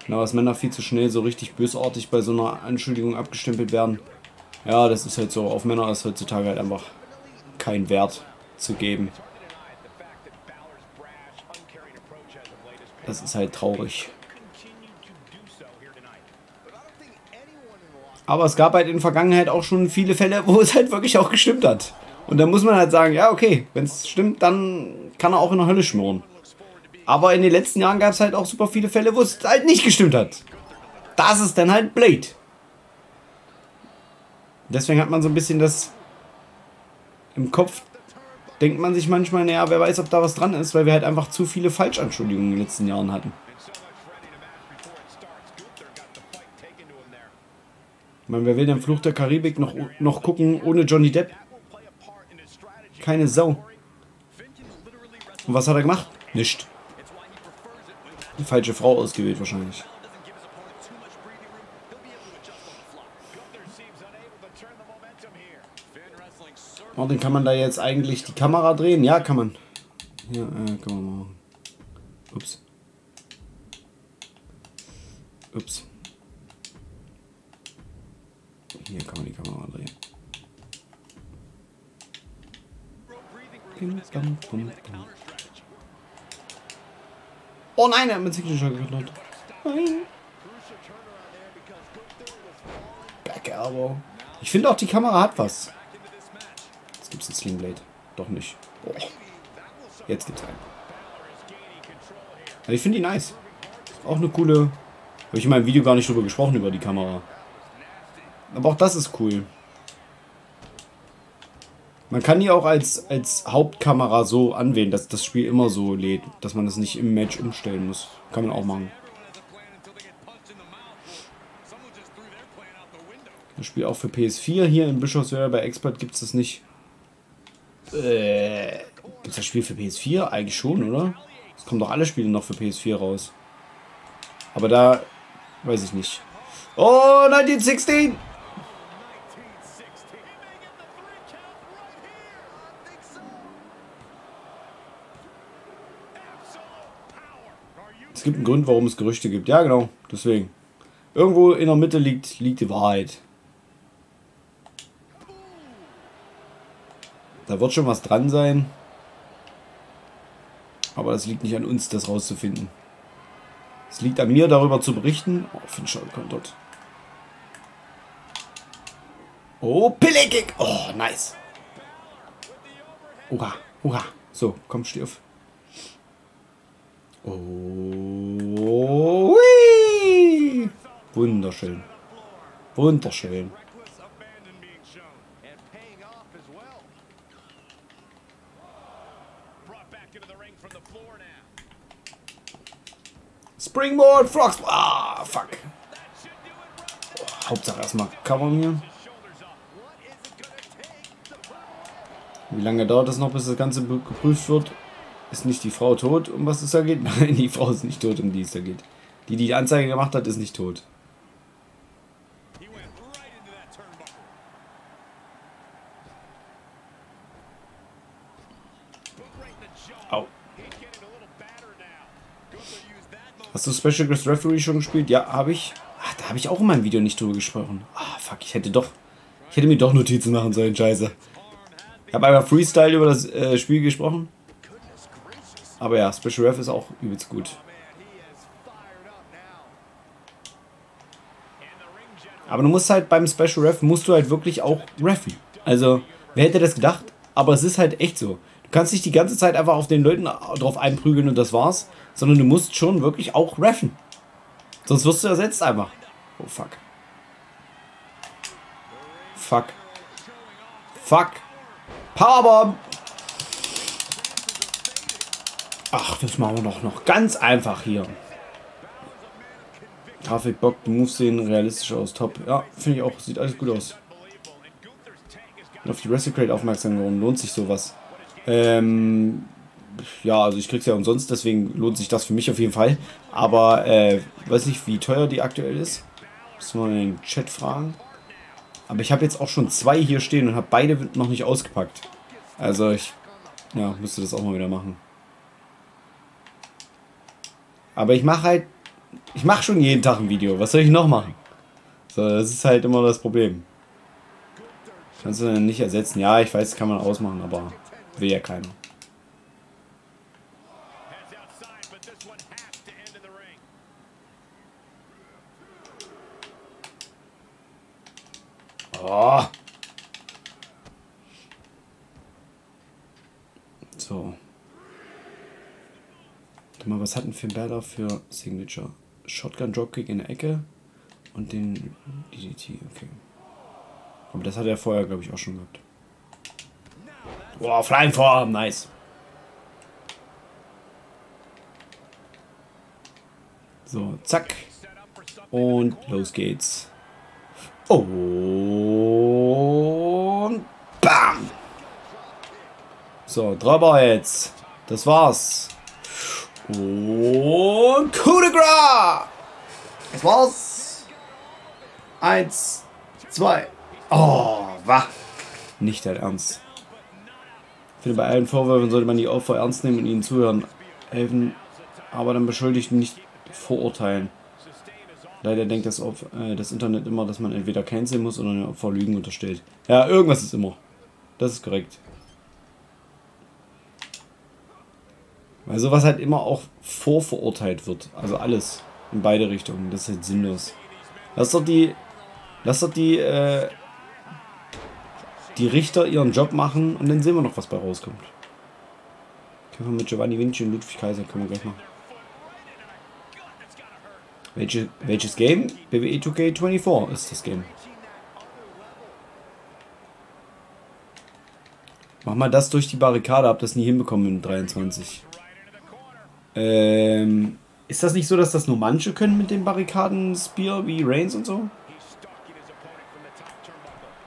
Na, was Männer viel zu schnell so richtig bösartig bei so einer Anschuldigung abgestempelt werden. Ja, das ist halt so. Auf Männer ist heutzutage halt einfach kein Wert zu geben. Das ist halt traurig. Aber es gab halt in der Vergangenheit auch schon viele Fälle, wo es halt wirklich auch gestimmt hat. Und da muss man halt sagen, ja, okay, wenn es stimmt, dann kann er auch in der Hölle schmoren. Aber in den letzten Jahren gab es halt auch super viele Fälle, wo es halt nicht gestimmt hat. Das ist dann halt Blade. Deswegen hat man so ein bisschen das im Kopf, denkt man sich manchmal, naja, wer weiß, ob da was dran ist, weil wir halt einfach zu viele Falschanschuldigungen in den letzten Jahren hatten. Ich meine, wer will den Fluch der Karibik noch, noch gucken ohne Johnny Depp? Keine Sau. Und was hat er gemacht? Nicht. Die falsche Frau ausgewählt wahrscheinlich. Oh, dann kann man da jetzt eigentlich die Kamera drehen? Ja, kann man. Ja, äh, kann man machen. Ups. Ups. Hier kann man die Kamera drehen. Oh nein, er hat mit Signature geknallt. Nein. Back Elbow. Ich finde auch, die Kamera hat was. Jetzt gibt es einen Slingblade. Doch nicht. Oh. Jetzt gibt's einen. Aber ich finde die nice. Auch eine coole... Habe ich in meinem Video gar nicht drüber gesprochen, über die Kamera. Aber auch das ist cool. Man kann die auch als, als Hauptkamera so anwählen, dass das Spiel immer so lädt. Dass man das nicht im Match umstellen muss. Kann man auch machen. Das Spiel auch für PS4. Hier in Bischofswerda bei Expert gibt es das nicht. Äh, Gibt es das Spiel für PS4? Eigentlich schon, oder? Es kommen doch alle Spiele noch für PS4 raus. Aber da weiß ich nicht. Oh, 1916! Gibt einen Grund, warum es Gerüchte gibt. Ja, genau. Deswegen. Irgendwo in der Mitte liegt, liegt die Wahrheit. Da wird schon was dran sein. Aber das liegt nicht an uns, das rauszufinden. Es liegt an mir, darüber zu berichten. Oh, Fincher kommt dort. Oh, Pillekick. Oh, nice. Hurra, hurra. So, komm, stirf. Oh. Wunderschön. Wunderschön. Springboard, Frogs. Ah, fuck. Hauptsache erstmal Cover mir. Wie lange dauert es noch, bis das Ganze geprüft wird? Ist nicht die Frau tot, um was es da geht? Nein, die Frau ist nicht tot, um die es da geht. Die, die die Anzeige gemacht hat, ist nicht tot. Au. Hast du Special Guest Referee schon gespielt? Ja, habe ich. Ach, da habe ich auch in meinem Video nicht drüber gesprochen. Ah, fuck, ich hätte doch... Ich hätte mir doch Notizen machen sollen, scheiße. Ich habe einmal Freestyle über das äh, Spiel gesprochen. Aber ja, Special Ref ist auch übelst gut. Aber du musst halt beim Special Ref, musst du halt wirklich auch reffen. Also, wer hätte das gedacht? Aber es ist halt echt so. Du kannst nicht die ganze Zeit einfach auf den Leuten drauf einprügeln und das war's. Sondern du musst schon wirklich auch reffen. Sonst wirst du ersetzt einfach. Oh, fuck. Fuck. Fuck. Powerbomb. Ach, das machen wir doch noch ganz einfach hier. Grafik Bock, Moves sehen realistisch aus. Top. Ja, finde ich auch. Sieht alles gut aus. Auf die Wrestle aufmerksam geworden. Lohnt sich sowas. Ähm, ja, also ich krieg's ja umsonst, deswegen lohnt sich das für mich auf jeden Fall. Aber, äh, weiß nicht, wie teuer die aktuell ist. Müssen wir in den Chat fragen. Aber ich habe jetzt auch schon zwei hier stehen und habe beide noch nicht ausgepackt. Also ich, ja, müsste das auch mal wieder machen. Aber ich mache halt, ich mache schon jeden Tag ein Video. Was soll ich noch machen? So, das ist halt immer das Problem. Kannst du denn nicht ersetzen? Ja, ich weiß, kann man ausmachen, aber will ja keiner. Oh. So. Mal, was hat ein Finn Balor für Signature? Shotgun Dropkick in der Ecke und den DDT, okay. Aber das hat er vorher, glaube ich, auch schon gehabt. Boah, Flying Form, nice. So, zack. Und los geht's. Und bam. So, Dreiber jetzt. Das war's. Und Coup de Gras. Das war's. Eins, zwei. Oh, wach. Nicht dein Ernst. Ich finde, bei allen Vorwürfen sollte man die Opfer ernst nehmen und ihnen zuhören. Helfen, aber dann beschuldigt nicht verurteilen. Leider denkt das, Opfer, äh, das Internet immer, dass man entweder canceln muss oder den Opfer Lügen unterstellt. Ja, irgendwas ist immer. Das ist korrekt. Weil sowas halt immer auch vorverurteilt wird. Also alles. In beide Richtungen. Das ist halt sinnlos. Lass doch die. Lass doch die. Äh, die Richter ihren Job machen und dann sehen wir noch, was bei rauskommt. Können wir mit Giovanni Vinci und Ludwig Kaiser können wir gleich machen. Welche, welches Game? BWE 2K24 ist das Game. Mach mal das durch die Barrikade, hab das nie hinbekommen in 23. Ähm, ist das nicht so, dass das nur manche können mit dem Barrikaden-Spear wie Reigns und so?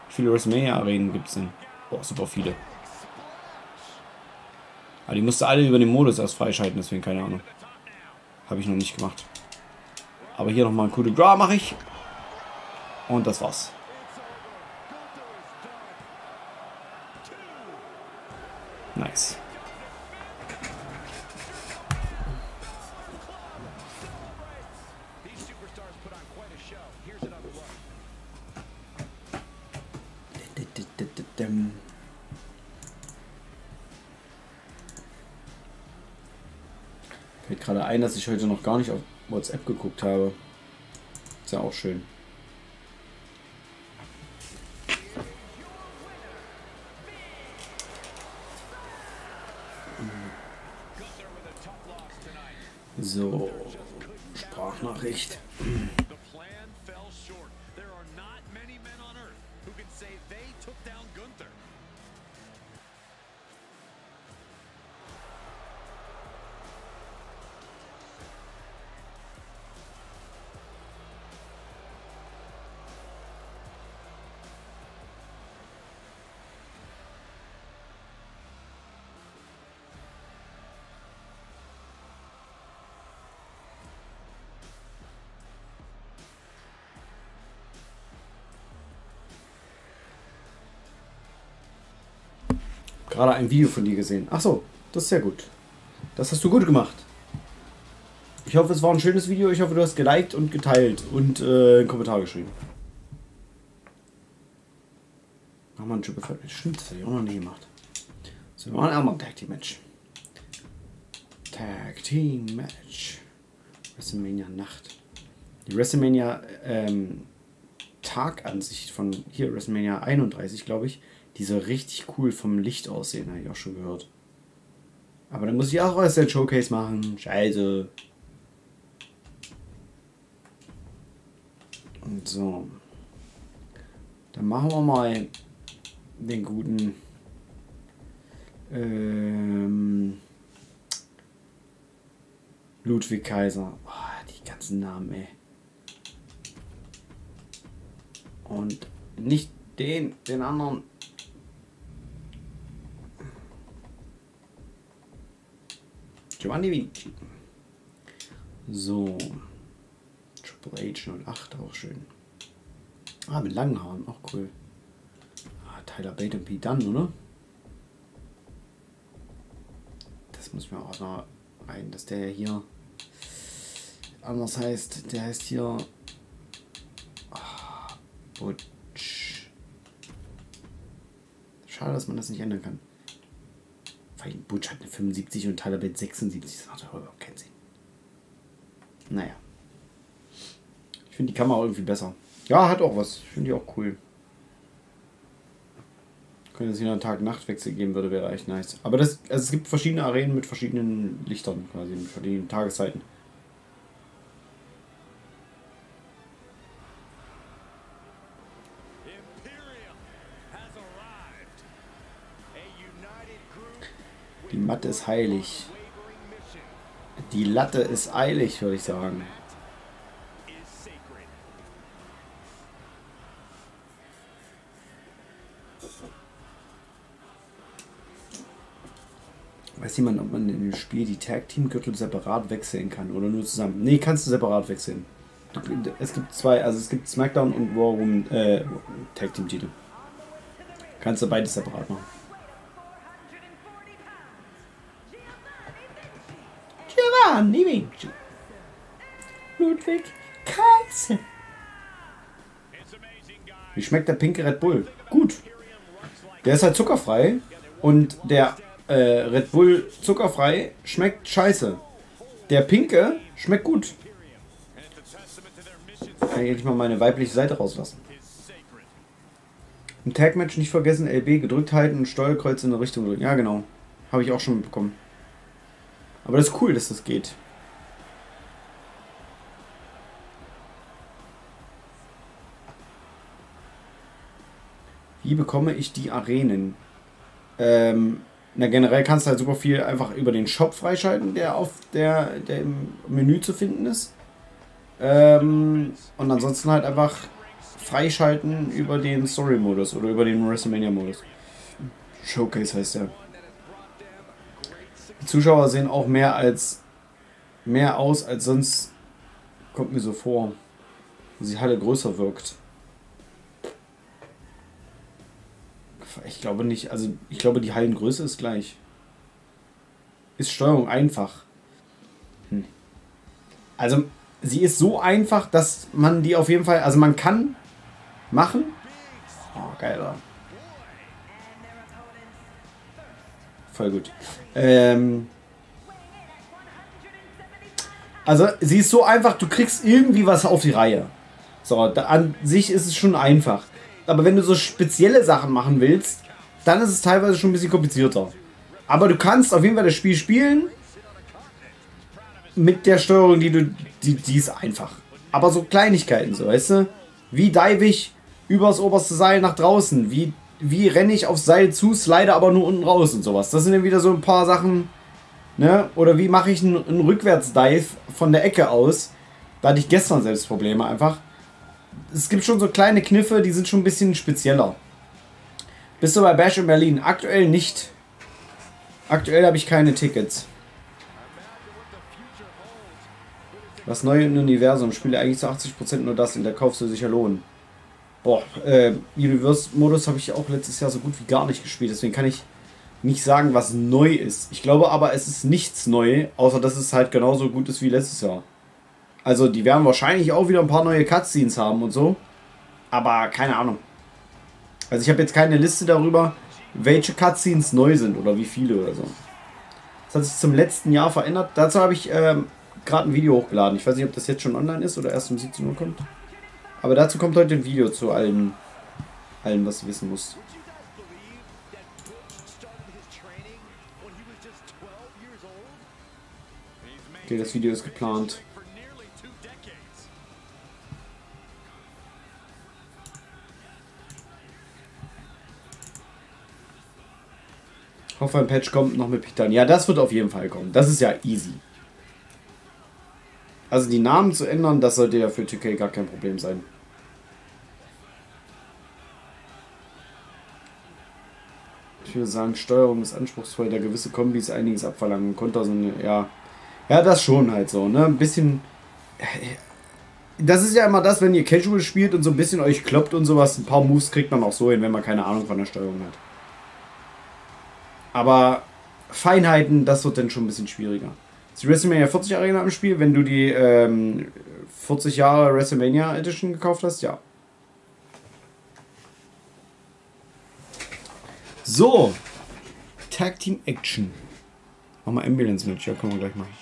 Wie viele WrestleMania-Arenen gibt es denn? Boah, super viele. Aber die musste alle über den Modus erst freischalten, deswegen keine Ahnung. Habe ich noch nicht gemacht. Aber hier nochmal ein Coup de Gras mache ich. Und das war's. Nice. Fällt gerade ein, dass ich heute noch gar nicht auf WhatsApp geguckt habe. Ist ja auch schön. So, Sprachnachricht. Gerade ein Video von dir gesehen. Ach so, das ist sehr gut. Das hast du gut gemacht. Ich hoffe, es war ein schönes Video. Ich hoffe, du hast geliked und geteilt und äh, einen Kommentar geschrieben. Mach mal ein Triple Threat Match. Stimmt, das habe ich auch noch nie gemacht. So, wir machen einmal ein Tag Team Match. Tag Team Match. WrestleMania Nacht. Die WrestleMania ähm, Tagansicht von hier WrestleMania 31, glaube ich, die soll richtig cool vom Licht aussehen, habe ich auch schon gehört. Aber dann muss ich auch erst ein Showcase machen. Scheiße. Und so. Dann machen wir mal den guten ähm, Ludwig Kaiser. Oh, die ganzen Namen, ey. Und nicht den, den anderen. Giovanni Vinci. So. Triple H 08, auch schön. Ah, mit langen Haaren, auch cool. Ah, Tyler Bate und Pete Dunn, oder? Das muss mir auch noch ein, dass der hier anders heißt. Der heißt hier ah, Butch. Schade, dass man das nicht ändern kann. Weil Butch hat eine 75 und Bate 76. Das macht überhaupt keinen Sinn. Naja. Ich finde die Kamera irgendwie besser. Ja, hat auch was. Ich finde die auch cool. Wenn es hier einen Tag-Nacht-Wechsel geben würde, wäre echt nice. Aber das, also es gibt verschiedene Arenen mit verschiedenen Lichtern, quasi, mit verschiedenen Tageszeiten. Die Matte ist heilig. Die Latte ist eilig, würde ich sagen. Weiß jemand, ob man in dem Spiel die Tag Team Gürtel separat wechseln kann oder nur zusammen? Nee, kannst du separat wechseln. Es gibt zwei, also es gibt SmackDown und Raw Room äh, Tag Team Titel. Kannst du beides separat machen. Giovanni Vinci. Ludwig Kaiser. Wie schmeckt der pinke Red Bull? Gut. Der ist halt zuckerfrei und der äh, Red Bull zuckerfrei schmeckt scheiße. Der pinke schmeckt gut. Kann ich endlich mal meine weibliche Seite rauslassen. Im Tag-Match nicht vergessen, LB gedrückt halten und Steuerkreuz in eine Richtung drücken. Ja, genau. Habe ich auch schon bekommen. Aber das ist cool, dass das geht. Wie bekomme ich die Arenen? Ähm, na, generell kannst du halt super viel einfach über den Shop freischalten, der auf der, der im Menü zu finden ist. Ähm, und ansonsten halt einfach freischalten über den Story-Modus oder über den WrestleMania-Modus. Showcase heißt der. Die Zuschauer sehen auch mehr als mehr aus als sonst. Kommt mir so vor. Dass die Halle größer wirkt. Ich glaube nicht. Also ich glaube die Hallengröße ist gleich. Ist Steuerung einfach. Hm. Also sie ist so einfach, dass man die auf jeden Fall. Also man kann machen. Oh, geil? Voll gut. Ähm, also, sie ist so einfach, du kriegst irgendwie was auf die Reihe. So, da, an sich ist es schon einfach. Aber wenn du so spezielle Sachen machen willst, dann ist es teilweise schon ein bisschen komplizierter. Aber du kannst auf jeden Fall das Spiel spielen mit der Steuerung, die du, die, die ist einfach. Aber so Kleinigkeiten, so, weißt du? Wie dive ich übers oberste Seil nach draußen? Wie, wie renne ich aufs Seil zu, slide aber nur unten raus und sowas? Das sind dann wieder so ein paar Sachen, ne? Oder wie mache ich einen, einen Rückwärtsdive von der Ecke aus? Da hatte ich gestern selbst Probleme einfach. Es gibt schon so kleine Kniffe, die sind schon ein bisschen spezieller. Bist du bei Bash in Berlin? Aktuell nicht. Aktuell habe ich keine Tickets. Was neu im Universum. Spiele eigentlich zu 80% nur das und der kaufst du sicher lohnen. Boah, äh, Universe-Modus habe ich auch letztes Jahr so gut wie gar nicht gespielt, deswegen kann ich nicht sagen, was neu ist. Ich glaube aber, es ist nichts neu, außer dass es halt genauso gut ist wie letztes Jahr. Also die werden wahrscheinlich auch wieder ein paar neue Cutscenes haben und so. Aber keine Ahnung. Also ich habe jetzt keine Liste darüber, welche Cutscenes neu sind oder wie viele oder so. Das hat sich zum letzten Jahr verändert. Dazu habe ich ähm, gerade ein Video hochgeladen. Ich weiß nicht, ob das jetzt schon online ist oder erst um 17 Uhr kommt. Aber dazu kommt heute ein Video zu allem, allem was du wissen musst. Okay, das Video ist geplant. Hoffe, ein Patch kommt noch mit Pitan. Ja, das wird auf jeden Fall kommen. Das ist ja easy. Also die Namen zu ändern, das sollte ja für 2K gar kein Problem sein. Ich würde sagen, Steuerung ist anspruchsvoll, da gewisse Kombis einiges abverlangen. Konter so eine, ja. Ja, das schon halt so, ne? Ein bisschen. Das ist ja immer das, wenn ihr Casual spielt und so ein bisschen euch kloppt und sowas. Ein paar Moves kriegt man auch so hin, wenn man keine Ahnung von der Steuerung hat. Aber Feinheiten, das wird dann schon ein bisschen schwieriger. Ist die WrestleMania 40 Arena im Spiel, wenn du die ähm, 40 Jahre WrestleMania Edition gekauft hast? Ja. So. Tag Team Action. Mach mal Ambulance Match, ja, können wir gleich machen.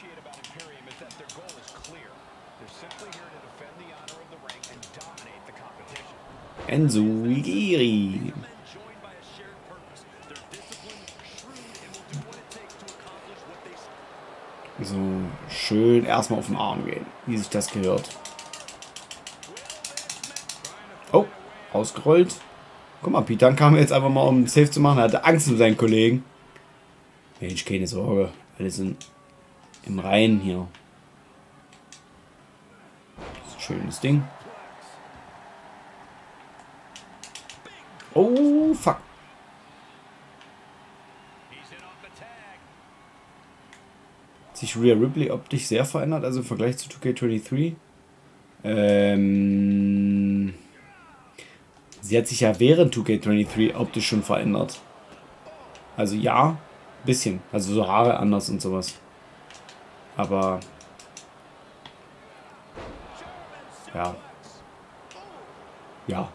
Enzo Igiri. So, schön erstmal auf den Arm gehen, wie sich das gehört. Oh, ausgerollt. Guck mal, Peter kam jetzt einfach mal, um Safe zu machen. Er hatte Angst um seinen Kollegen. Mensch, keine Sorge. Alle sind im Reihen hier. Schönes Ding. Oh, fuck. Sich Rhea Ripley optisch sehr verändert, also im Vergleich zu 2K23. Ähm, sie hat sich ja während 2K23 optisch schon verändert. Also ja, bisschen. Also so Haare anders und sowas. Aber ja. Ja.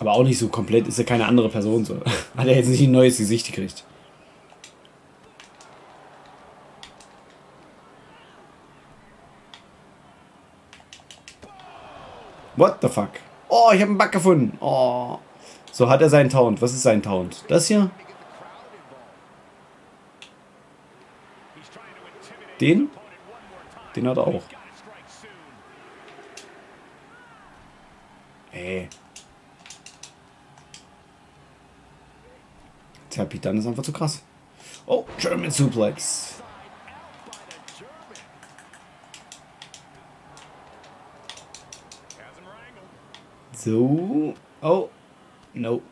Aber auch nicht so komplett, ist ja keine andere Person so. Hat er jetzt nicht ein neues Gesicht gekriegt. What the fuck? Oh, ich habe einen Bug gefunden. Oh. So hat er seinen Taunt. Was ist sein Taunt? Das hier? Den? Den hat er auch. Ey. Tja, Pitan ist einfach zu krass. Oh, German Suplex. So. Oh. No.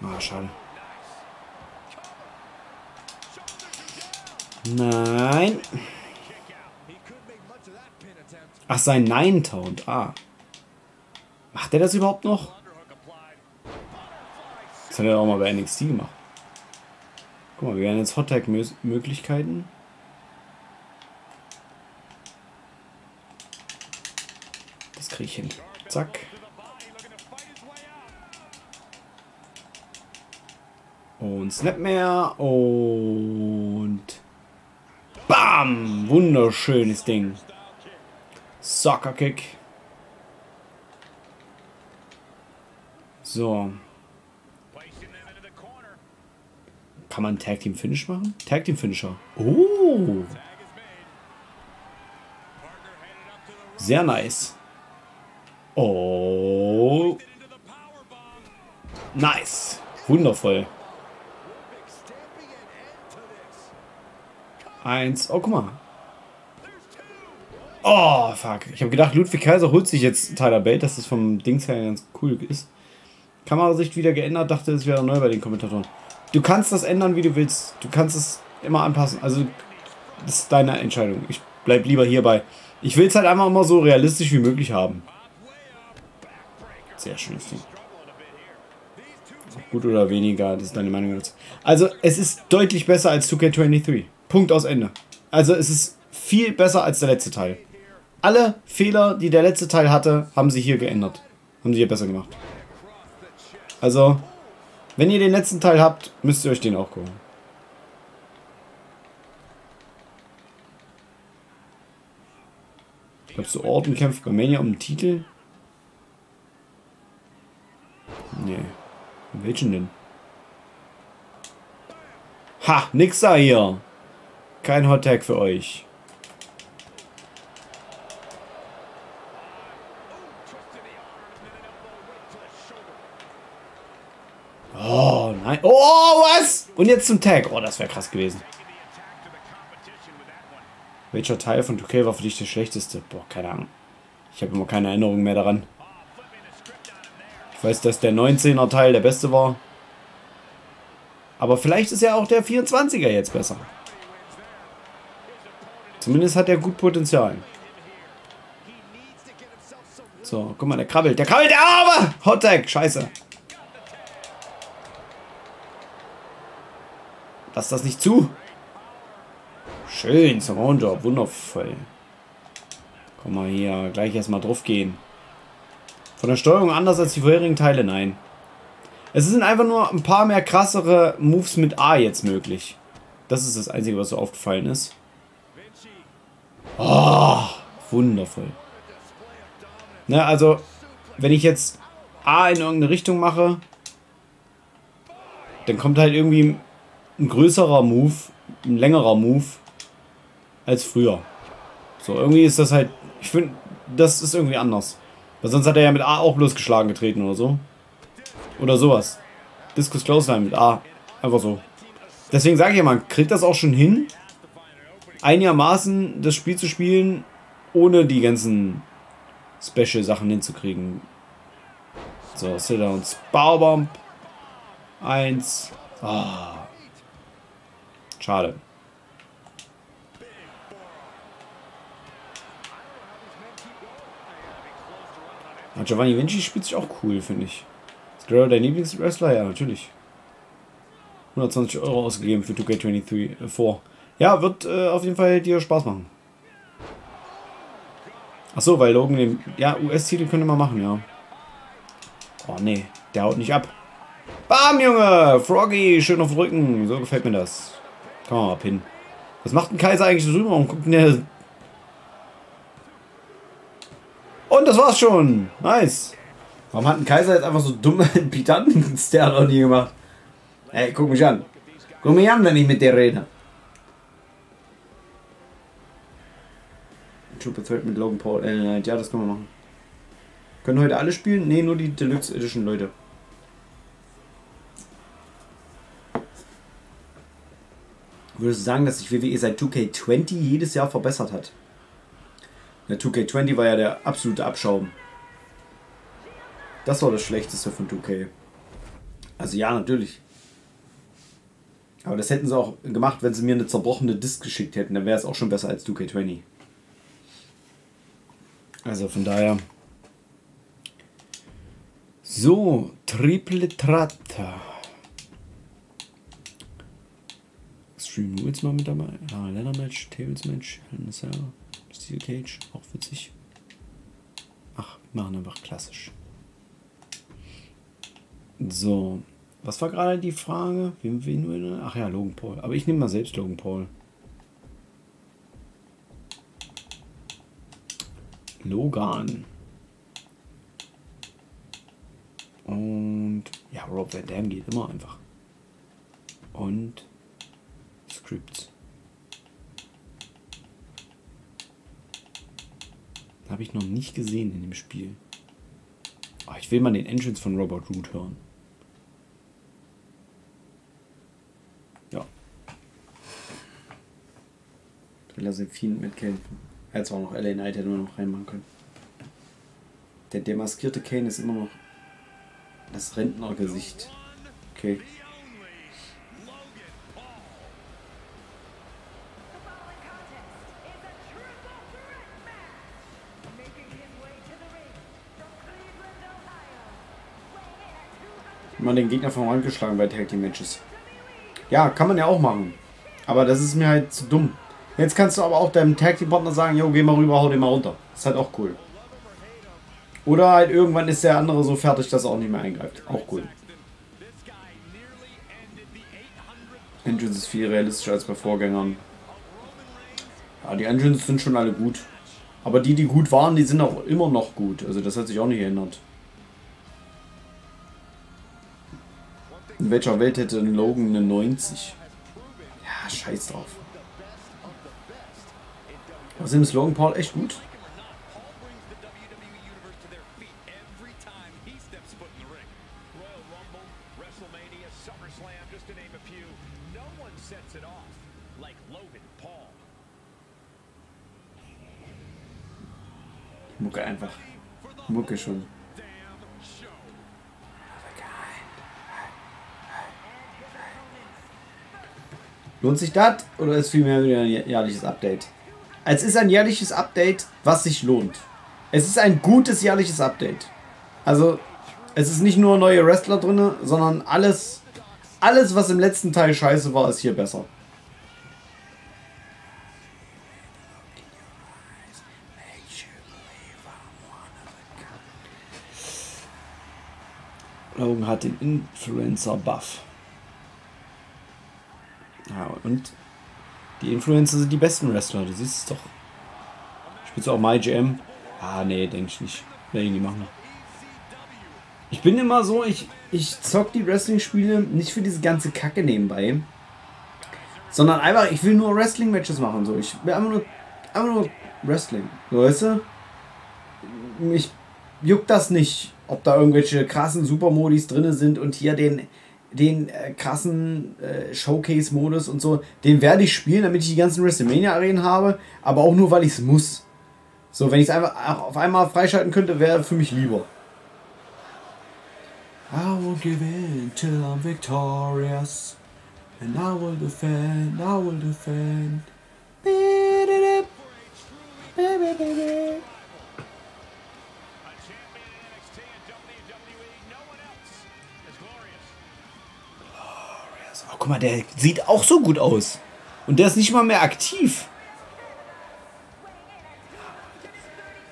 Ah, schade. Nein. Ach, sein Nein-Taunt. Ah. Macht er das überhaupt noch? Das hat er auch mal bei NXT gemacht. Guck mal, wir werden jetzt Hot-Tag-Möglichkeiten. Das kriege ich hin. Zack. Und Snap mehr. Und. Bam! Wunderschönes Ding. Soccer Kick. So. Kann man Tag Team Finish machen? Tag Team Finisher. Oh. Sehr nice. Oh. Nice. Wundervoll. Eins. Oh, guck mal. Oh, fuck. Ich habe gedacht, Ludwig Kaiser holt sich jetzt Tyler Bate, dass das vom Dings her ganz cool ist. Kamerasicht wieder geändert, dachte, es wäre neu bei den Kommentatoren. Du kannst das ändern, wie du willst. Du kannst es immer anpassen. Also, das ist deine Entscheidung. Ich bleib lieber hierbei. Ich will es halt einfach immer so realistisch wie möglich haben. Sehr schönes Ding. Gut oder weniger, das ist deine Meinung dazu. Also, es ist deutlich besser als 2K23. Punkt aus Ende. Also, es ist viel besser als der letzte Teil. Alle Fehler, die der letzte Teil hatte, haben sie hier geändert. Haben sie hier besser gemacht. Also, wenn ihr den letzten Teil habt, müsst ihr euch den auch gucken. Glaubst du, Orton kämpft bei Mania um den Titel? Nee. Welchen denn? Ha, nix da hier. Kein Hottag für euch. Oh, nein. Oh, was? Und jetzt zum Tag. Oh, das wäre krass gewesen. Welcher Teil von 2K war für dich der schlechteste? Boah, keine Ahnung. Ich habe immer keine Erinnerung mehr daran. Ich weiß, dass der 19er Teil der beste war. Aber vielleicht ist ja auch der 24er jetzt besser. Zumindest hat er gut Potenzial. So, guck mal, der krabbelt. Der krabbelt, der Arme! Hottag, scheiße. Lass das nicht zu. Schön, Surround Job, wundervoll. Komm mal hier, gleich erstmal drauf gehen. Von der Steuerung anders als die vorherigen Teile, nein. Es sind einfach nur ein paar mehr krassere Moves mit A jetzt möglich. Das ist das Einzige, was so aufgefallen ist. Oh, wundervoll. Ne, also, wenn ich jetzt A in irgendeine Richtung mache, dann kommt halt irgendwie ein größerer Move, ein längerer Move als früher. So, irgendwie ist das halt, ich finde, das ist irgendwie anders. Weil sonst hat er ja mit A auch bloß geschlagen getreten oder so. Oder sowas. Discus Clothesline mit A. Einfach so. Deswegen sage ich ja, man kriegt das auch schon hin, einigermaßen das Spiel zu spielen, ohne die ganzen Special-Sachen hinzukriegen. So, Sit-Downs. Bauerbomb. Eins. Ah. Schade. Ah, Giovanni Vinci spielt sich auch cool, finde ich. Ist Guerrero dein Lieblingswrestler? Ja, natürlich. 120 Euro ausgegeben für 2K23 äh. Ja, wird äh, auf jeden Fall dir Spaß machen. Achso, weil Logan den. Ja, US-Titel könnte man machen, ja. Oh nee, der haut nicht ab. Bam, Junge! Froggy, schön auf dem Rücken. So gefällt mir das. Komm mal hin. Was macht ein Kaiser eigentlich so drüber? Warum guckt denn der Und das war's schon. Nice. Warum hat ein Kaiser jetzt einfach so dumme Pitanten Stern noch nie gemacht? Ey, guck mich an. Guck mich an, wenn ich mit dir rede. Trooper Threat mit Logan Paul. Äh, ja, das können wir machen. Können heute alle spielen? Ne, nur die Deluxe Edition Leute. Würdest du sagen, dass sich WWE seit 2K20 jedes Jahr verbessert hat? Der 2K20 war ja der absolute Abschaum. Das war das Schlechteste von 2K. Also ja, natürlich. Aber das hätten sie auch gemacht, wenn sie mir eine zerbrochene Disk geschickt hätten. Dann wäre es auch schon besser als 2K20. Also von daher. So, Triple Tratta. Stream Rules mal mit dabei. Ah, Leather Match, Tables Match, Hell. Steel Cage, auch witzig. Ach, machen einfach klassisch. So, was war gerade die Frage? Wen, wen, ach ja, Logan Paul. Aber ich nehme mal selbst Logan Paul. Logan. Und ja, Rob Van Dam geht immer einfach. Und Scripts. Habe ich noch nicht gesehen in dem Spiel. Oh, ich will mal den Entrance von Robert Root hören. Ja. Ich lasse Fiend mitkämpfen. Er hätte auch noch LA Knight hätte nur noch reinmachen können. Der demaskierte Kane ist immer noch das Rentnergesicht. Okay. Mal den Gegner vom Rand geschlagen bei Tag Team Matches. Ja, kann man ja auch machen. Aber das ist mir halt zu dumm. Jetzt kannst du aber auch deinem Tag Team Partner sagen, jo, geh mal rüber, hau den mal runter. Ist halt auch cool. Oder halt irgendwann ist der andere so fertig, dass er auch nicht mehr eingreift. Auch cool. Engines ist viel realistischer als bei Vorgängern. Ja, die Engines sind schon alle gut. Aber die, die gut waren, die sind auch immer noch gut. Also das hat sich auch nicht geändert. In welcher Welt hätte Logan eine 90? Ja, scheiß drauf. Außerdem ist Logan Paul echt gut. Mucke einfach. Mucke schon. Lohnt sich das oder ist vielmehr wieder ein jährliches Update? Es ist ein jährliches Update, was sich lohnt. Es ist ein gutes jährliches Update. Also, es ist nicht nur neue Wrestler drin, sondern alles, alles, was im letzten Teil scheiße war, ist hier besser. Logan hat den Influencer-Buff. Ja, und die Influencer sind die besten Wrestler, du siehst es doch. Spielst du auch MyGM? Ah, nee, denke ich nicht. Werde ich nicht machen. Ich bin immer so, ich, ich zock die Wrestling-Spiele nicht für diese ganze Kacke nebenbei. Sondern einfach, ich will nur Wrestling-Matches machen. So. Ich will einfach nur, einfach nur Wrestling. So, weißt du? Ich juckt das nicht, ob da irgendwelche krassen Supermodis drin sind und hier den den äh, krassen äh, Showcase-Modus und so, den werde ich spielen, damit ich die ganzen WrestleMania-Arenen habe, aber auch nur, weil ich es muss. So, wenn ich es einfach auf einmal freischalten könnte, wäre für mich lieber. I won't give in till I'm victorious. And I will defend, I will defend. Baby, baby. Oh, guck mal, der sieht auch so gut aus. Und der ist nicht mal mehr aktiv.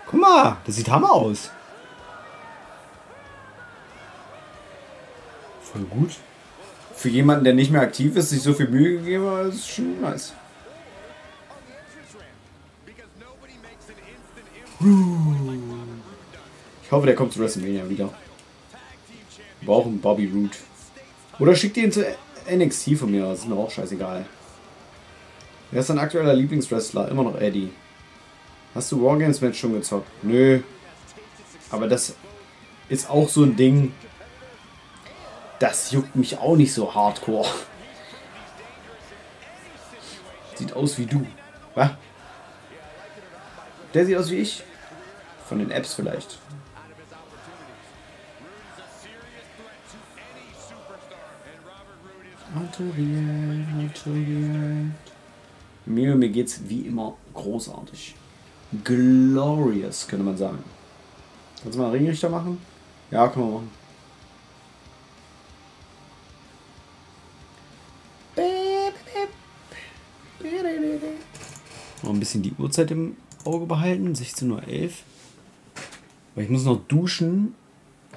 Guck mal, das sieht Hammer aus. Voll gut. Für jemanden, der nicht mehr aktiv ist, sich so viel Mühe gegeben hat, ist schon nice. Ich hoffe, der kommt zu WrestleMania wieder. Wir brauchen Bobby Root. Oder schickt ihn zu NXT von mir aus, ist mir auch scheißegal. Wer ist dein aktueller Lieblingswrestler? Immer noch Eddie. Hast du Wargames Match schon gezockt? Nö. Aber das ist auch so ein Ding. Das juckt mich auch nicht so hardcore. Sieht aus wie du. Was? Der sieht aus wie ich. Von den Apps vielleicht. The end. Mir, mir geht's wie immer großartig. Glorious, könnte man sagen. Kannst du mal einen Ringrichter machen? Ja, können wir machen. Noch ein bisschen die Uhrzeit im Auge behalten. 16.11 Uhr. Weil ich muss noch duschen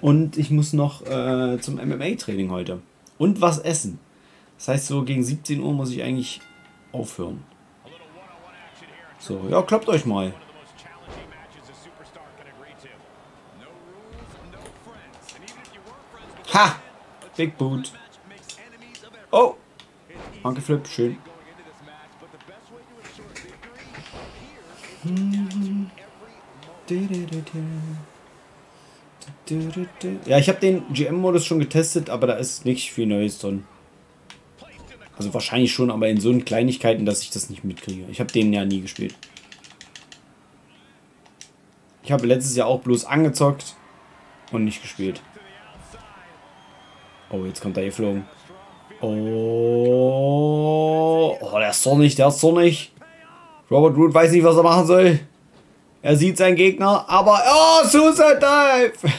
und ich muss noch äh, zum MMA-Training heute. Und was essen. Das heißt, so gegen 17 Uhr muss ich eigentlich aufhören. So, ja, klappt euch mal. Ha! Big Boot. Oh! Anke Flip, schön. Ja, ich habe den GM-Modus schon getestet, aber da ist nicht viel Neues drin. Also wahrscheinlich schon, aber in so Kleinigkeiten, dass ich das nicht mitkriege. Ich habe den ja nie gespielt. Ich habe letztes Jahr auch bloß angezockt und nicht gespielt. Oh, jetzt kommt er geflogen. Oh, oh der ist zornig, der ist zornig. Robert Root weiß nicht, was er machen soll. Er sieht seinen Gegner, aber... Oh, Suicide Dive!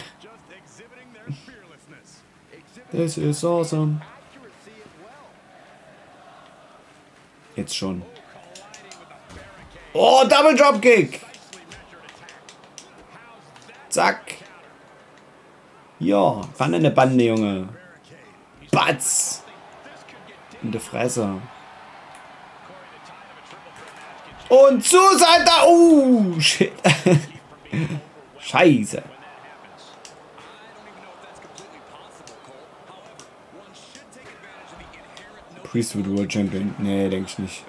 This is awesome. Jetzt schon. Oh, Double Dropkick. Zack. Ja, ran in der Bande, Junge. Batz. In der Fresse. Und zu Seite. Uh, shit. Scheiße. Priesthood World Champion. Nee, denke ich nicht.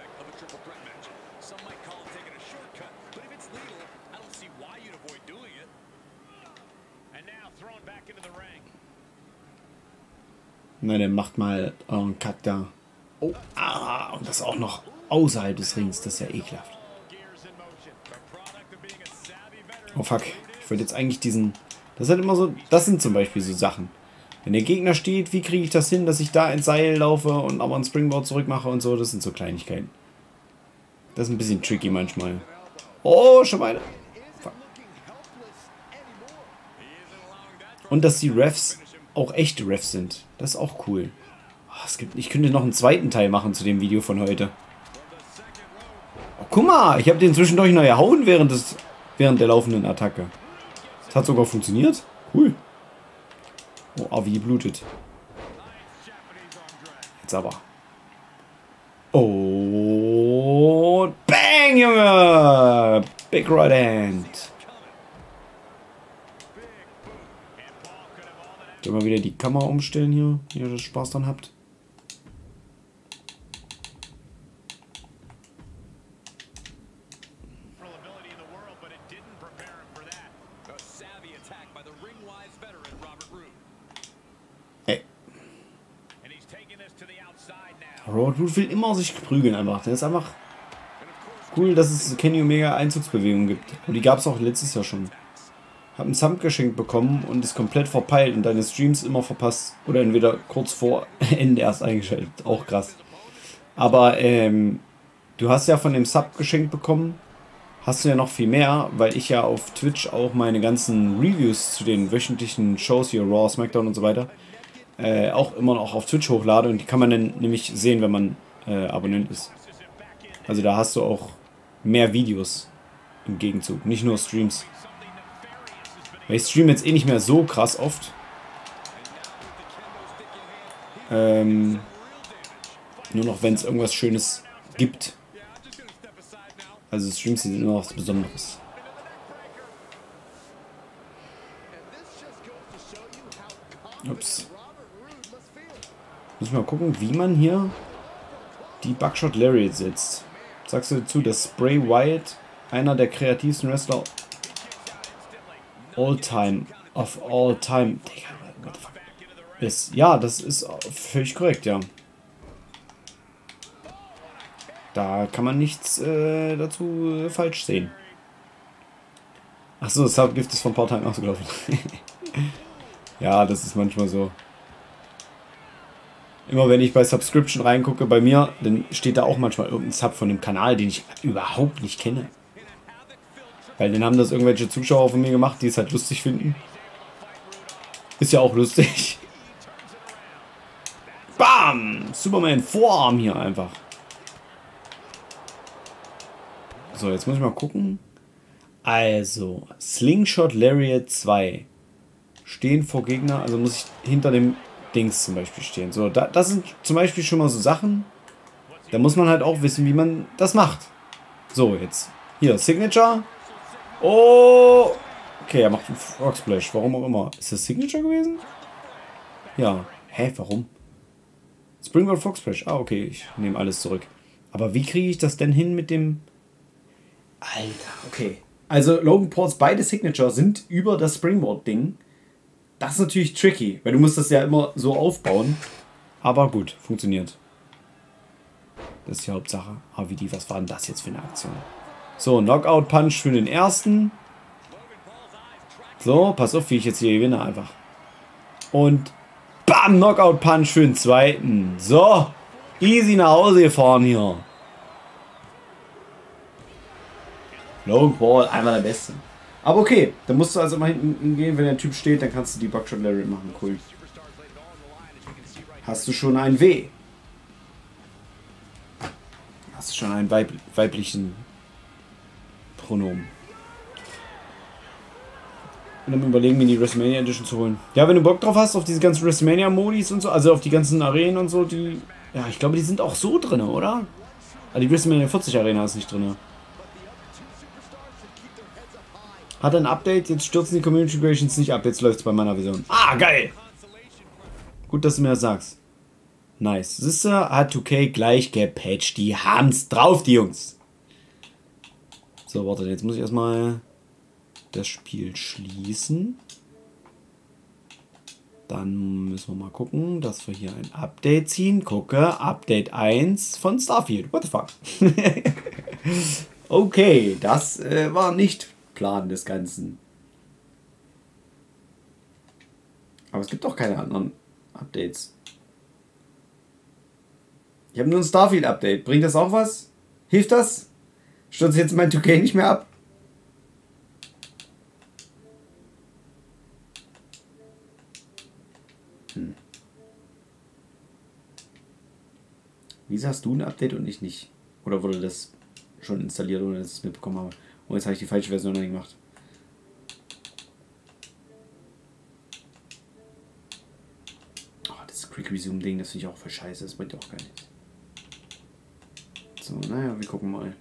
Na, dann macht mal euren Cut da. Oh, ah, und das auch noch außerhalb des Rings. Das ist ja ekelhaft. Oh fuck. Ich wollte jetzt eigentlich diesen... Das ist immer so... Das sind zum Beispiel so Sachen. Wenn der Gegner steht, wie kriege ich das hin, dass ich da ins Seil laufe und aber ein Springboard zurückmache und so. Das sind so Kleinigkeiten. Das ist ein bisschen tricky manchmal. Oh, schon mal. Fuck. Und dass die Refs auch echte Refs sind. Das ist auch cool. Oh, es gibt, ich könnte noch einen zweiten Teil machen zu dem Video von heute. Oh, guck mal, ich habe den zwischendurch neu erhauen während, des, während der laufenden Attacke. Das hat sogar funktioniert. Cool. Oh, Avi blutet. Jetzt aber. Oh, bang, Junge! Big right hand. Ich mal wieder die Kamera umstellen hier, wenn ihr Spaß dran habt. Ey. Robert Root will immer sich prügeln einfach. Der ist einfach cool, dass es Kenny Omega Einzugsbewegungen gibt. Und die gab es auch letztes Jahr schon. Hab ein Sump geschenkt bekommen und ist komplett verpeilt und deine Streams immer verpasst. Oder entweder kurz vor Ende erst eingeschaltet. Auch krass. Aber ähm, du hast ja von dem Sub geschenkt bekommen. Hast du ja noch viel mehr, weil ich ja auf Twitch auch meine ganzen Reviews zu den wöchentlichen Shows hier, Raw, SmackDown und so weiter, äh, auch immer noch auf Twitch hochlade. Und die kann man dann nämlich sehen, wenn man äh, Abonnent ist. Also da hast du auch mehr Videos im Gegenzug, nicht nur Streams. Weil ich streame jetzt eh nicht mehr so krass oft. Ähm, nur noch, wenn es irgendwas Schönes gibt. Also Streams sind immer was Besonderes. Ups. Muss ich mal gucken, wie man hier die Buckshot Lariat setzt. Sagst du dazu, dass Spray Wyatt einer der kreativsten Wrestler all time of all time ist? Ja, das ist völlig korrekt, ja. Da kann man nichts äh, dazu äh, falsch sehen. Achso, Subgift ist von ein paar Tagen ausgelaufen. ja, das ist manchmal so. Immer wenn ich bei Subscription reingucke, bei mir, dann steht da auch manchmal irgendein Sub von einem Kanal, den ich überhaupt nicht kenne. Weil dann haben das irgendwelche Zuschauer von mir gemacht, die es halt lustig finden. Ist ja auch lustig. Bam! Superman Vorarm hier einfach. So, jetzt muss ich mal gucken. Also, Slingshot Lariat 2. Stehen vor Gegner, also muss ich hinter dem Dings zum Beispiel stehen. So, da, das sind zum Beispiel schon mal so Sachen. Da muss man halt auch wissen, wie man das macht. So, jetzt. Hier, Signature. Oh! Okay, er macht einen Frog Splash. Warum auch immer. Ist das Signature gewesen? Ja. Hä, warum? Springboard Frog Splash. Ah, okay. Ich nehme alles zurück. Aber wie kriege ich das denn hin mit dem... Alter, okay. Also Logan Pauls beide Signature sind über das Springboard-Ding. Das ist natürlich tricky, weil du musst das ja immer so aufbauen. Aber gut, funktioniert. Das ist die Hauptsache. Aber ah, wie die, was war denn das jetzt für eine Aktion? So, Knockout Punch für den ersten. So, pass auf, wie ich jetzt hier gewinne einfach. Und bam, Knockout Punch für den zweiten. So, easy nach Hause gefahren hier. Logan Paul, einmal der Beste. Aber okay, dann musst du also mal hinten gehen, wenn der Typ steht, dann kannst du die Buckshot Larry machen. Cool. Hast du schon ein W? Hast du schon einen Weib weiblichen Pronomen? Und dann überlegen, mir die WrestleMania Edition zu holen. Ja, wenn du Bock drauf hast, auf diese ganzen WrestleMania-Modis und so, also auf die ganzen Arenen und so, die. Ja, ich glaube, die sind auch so drin, oder? Ah, die WrestleMania 40 Arena ist nicht drin. Hat ein Update, jetzt stürzen die Community Creations nicht ab, jetzt läuft es bei meiner Version. Ah, geil! Gut, dass du mir das sagst. Nice. Sister hat 2K gleich gepatcht. Die haben's drauf, die Jungs. So, warte, jetzt muss ich erstmal das Spiel schließen. Dann müssen wir mal gucken, dass wir hier ein Update ziehen. Gucke, Update 1 von Starfield. What the fuck? okay, das äh, war nicht Plan des Ganzen. Aber es gibt doch keine anderen Updates. Ich habe nur ein Starfield-Update. Bringt das auch was? Hilft das? Stürzt jetzt mein 2K nicht mehr ab? Hm. Wieso hast du ein Update und ich nicht? Oder wurde das schon installiert, ohne dass ich es mitbekommen habe? Oh, jetzt habe ich die falsche Version noch nicht gemacht. Oh, das Quick Resume Ding, das finde ich auch voll scheiße. Das bringt auch gar nichts. So, naja, wir gucken mal.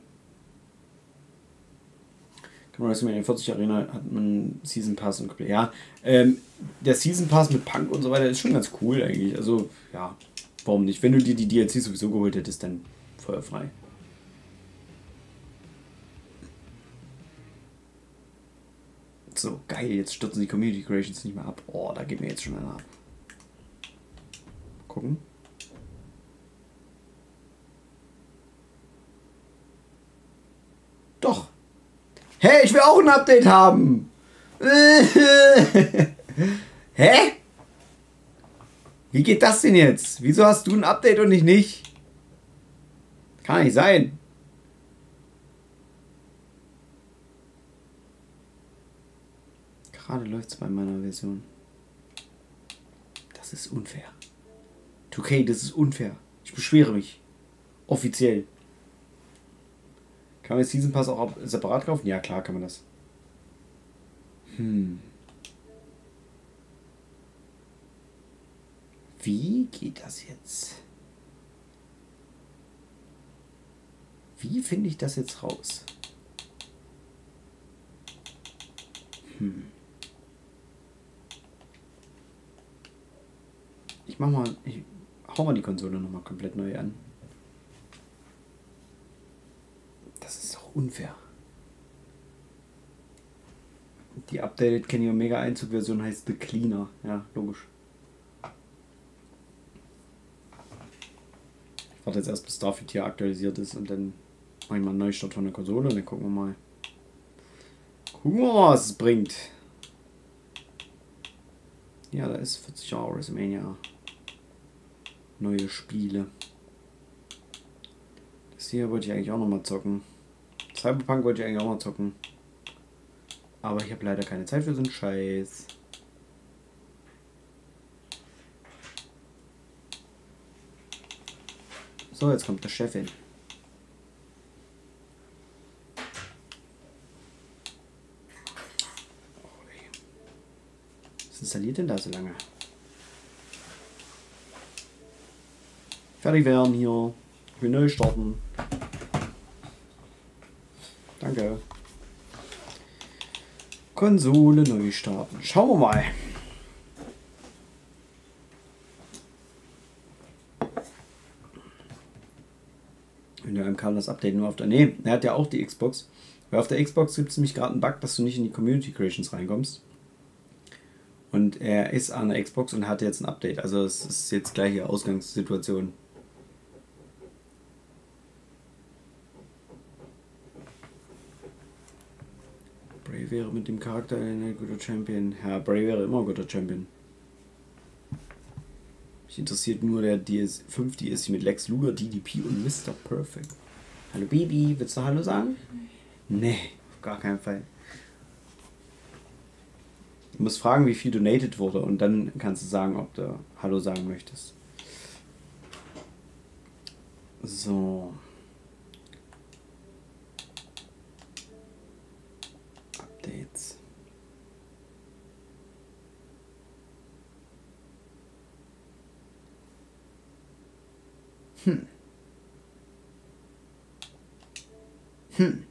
WrestleMania 40 Arena hat man Season Pass und ja, ähm, der Season Pass mit Punk und so weiter ist schon ganz cool eigentlich. Also ja, warum nicht? Wenn du dir die DLC sowieso geholt hättest, dann feuerfrei. So, geil, jetzt stürzen die Community Creations nicht mehr ab. Oh, da geht mir jetzt schon einer ab. Gucken. Doch. Hey, ich will auch ein Update haben. Hä? Wie geht das denn jetzt? Wieso hast du ein Update und ich nicht? Kann nicht sein. Gerade läuft es bei meiner Version. Das ist unfair. 2K, das ist unfair. Ich beschwere mich. Offiziell. Kann man jetzt diesen Pass auch separat kaufen? Ja, klar kann man das. Hm. Wie geht das jetzt? Wie finde ich das jetzt raus? Hm. Ich mach mal, ich hau mal die Konsole nochmal komplett neu an. unfair. Die Updated Kenny Omega Einzug-Version heißt The Cleaner. Ja, logisch. Ich warte jetzt erst, bis Starfield hier aktualisiert ist und dann mache ich mal einen Neustart von der Konsole und dann gucken wir mal. Gucken wir mal, was es bringt. Ja, da ist 40 Jahre WrestleMania. Neue Spiele. Das hier wollte ich eigentlich auch nochmal zocken. Cyberpunk wollte ich eigentlich auch mal zocken. Aber ich habe leider keine Zeit für so einen Scheiß. So, jetzt kommt der Chefin. Was installiert denn da so lange? Fertig werden hier. Ich will neu starten. Danke. Konsole neu starten. Schauen wir mal. Wenn du kam das Update nur auf der. Ne, er hat ja auch die Xbox. Weil auf der Xbox gibt es nämlich gerade einen Bug, dass du nicht in die Community Creations reinkommst. Und er ist an der Xbox und hat jetzt ein Update. Also es ist jetzt gleiche Ausgangssituation. Wäre mit dem Charakter ein guter Champion. Ja, Bray wäre immer ein guter Champion. Mich interessiert nur der DS 5 DSC mit Lex Luger, DDP und Mr. Perfect. Hallo Baby, willst du Hallo sagen? Nee, auf gar keinen Fall. Du musst fragen, wie viel donated wurde und dann kannst du sagen, ob du Hallo sagen möchtest. So. Updates. Hm. Hm.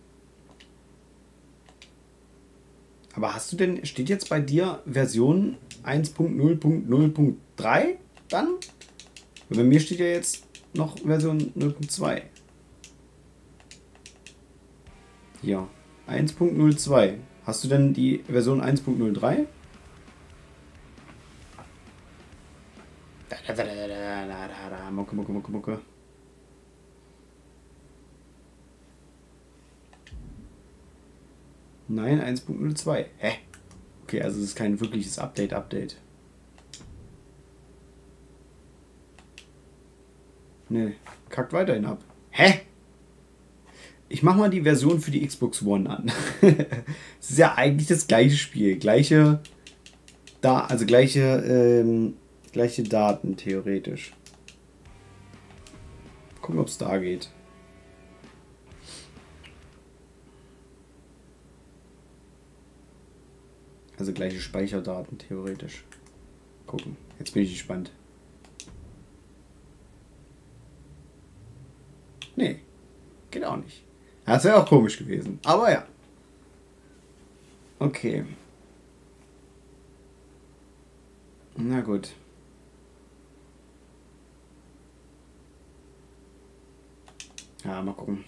Aber hast du denn, steht jetzt bei dir Version 1.0.0.3 dann? Bei mir steht ja jetzt noch Version 0.2. Ja, 1.02. Hast du denn die Version 1.03? Mucke, mucke, mucke, mucke. Nein, 1.02. Hä? Okay, also es ist kein wirkliches Update-Update. Ne, kackt weiterhin ab. Hä? Ich mach mal die Version für die Xbox One an. Es ist ja eigentlich das gleiche Spiel. Gleiche. Da, also gleiche, ähm, gleiche Daten theoretisch. Gucken, ob es da geht. Also gleiche Speicherdaten theoretisch. Gucken. Jetzt bin ich gespannt. Nee, geht auch nicht. Das wäre auch komisch gewesen. Aber ja. Okay. Na gut. Ja, mal gucken.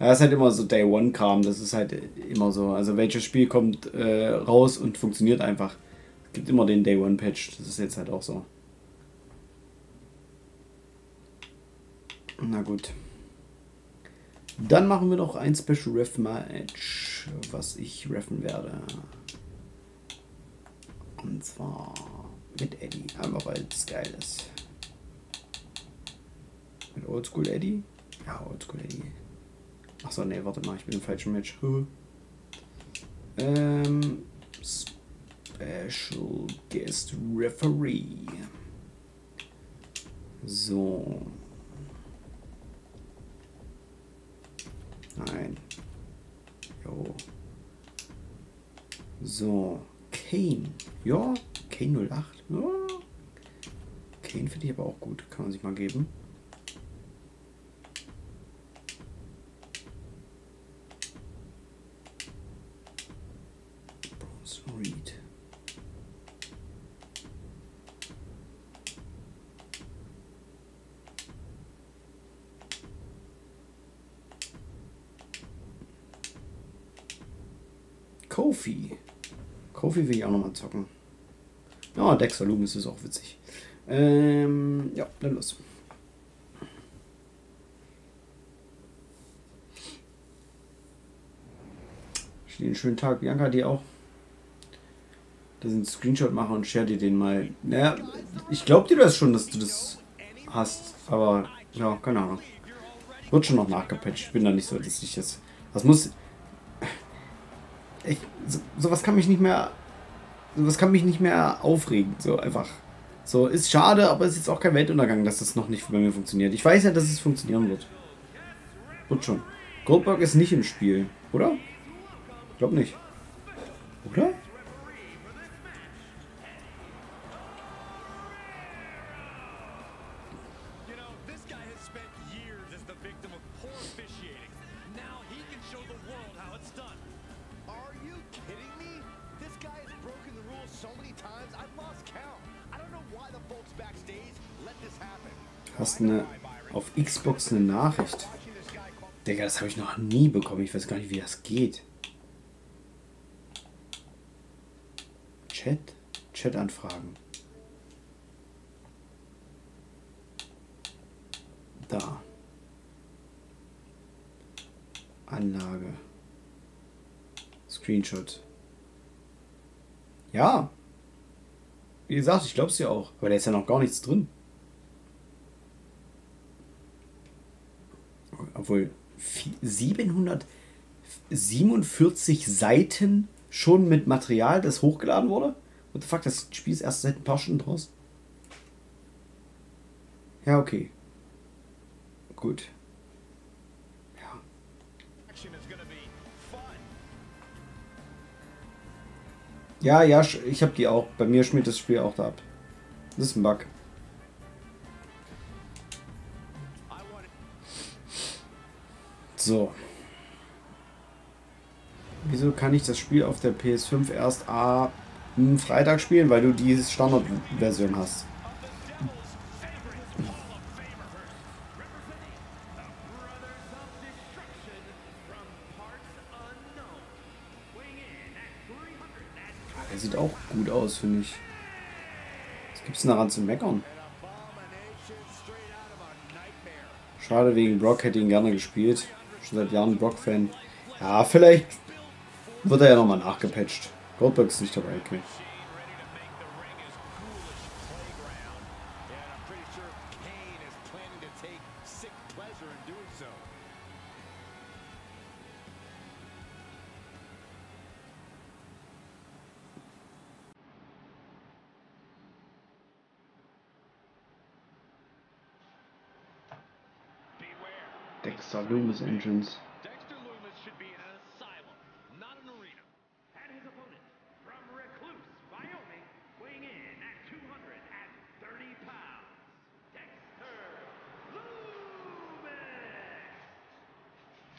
Ja, ist halt immer so Day One Kram, das ist halt immer so. Also welches Spiel kommt äh, raus und funktioniert einfach. Es gibt immer den Day One Patch, das ist jetzt halt auch so. Na gut. Dann machen wir noch ein Special Ref Match, was ich reffen werde. Und zwar mit Eddie, einfach weil es geil ist. Mit Oldschool Eddie? Ja, Oldschool Eddie. Achso, nee, warte mal, ich bin im falschen Match. Ähm, Special Guest Referee. So. Nein. Jo. So. Kane. Ja, Kane 08. Ja. Kane finde ich aber auch gut. Kann man sich mal geben. Will ich auch nochmal zocken. Ja, Dexter Loomis ist auch witzig. Ähm, ja, dann los. einen schönen Tag. Bianca, dir auch. Da sind Screenshot mache und share dir den mal. Naja, ich glaube dir das schon, dass du das hast. Aber ja, keine Ahnung. Wird schon noch nachgepatcht. Ich bin da nicht so, dass ich das. Das muss. Ich, so, sowas kann mich nicht mehr. Sowas kann mich nicht mehr aufregen. So einfach. So, ist schade, aber es ist jetzt auch kein Weltuntergang, dass das noch nicht bei mir funktioniert. Ich weiß ja, dass es funktionieren wird. Wird schon. Goldberg ist nicht im Spiel, oder? Ich glaube nicht. Oder? Eine auf Xbox eine Nachricht. Digga, das habe ich noch nie bekommen. Ich weiß gar nicht, wie das geht. Chat? Chat-Anfragen. Da. Anlage. Screenshot. Ja. Wie gesagt, ich glaube es ja auch. Aber da ist ja noch gar nichts drin. Obwohl 747 Seiten schon mit Material, das hochgeladen wurde? What the fuck, das Spiel ist erst seit ein paar Stunden draus. Ja, okay. gut. Ja, ja, ich habe die auch. Bei mir schmiert das Spiel auch da ab. Das ist ein Bug. So. Wieso kann ich das Spiel auf der PS5 erst am Freitag spielen? Weil du die Standardversion hast. Der sieht auch gut aus, finde ich. Was gibt es denn daran zu meckern? Schade, wegen Brock hätte ihn gerne gespielt. Schon seit Jahren Brock-Fan. Ja, vielleicht wird er ja nochmal nachgepatcht. Goldberg ist nicht dabei, okay. Pounds, Dexter Loomis.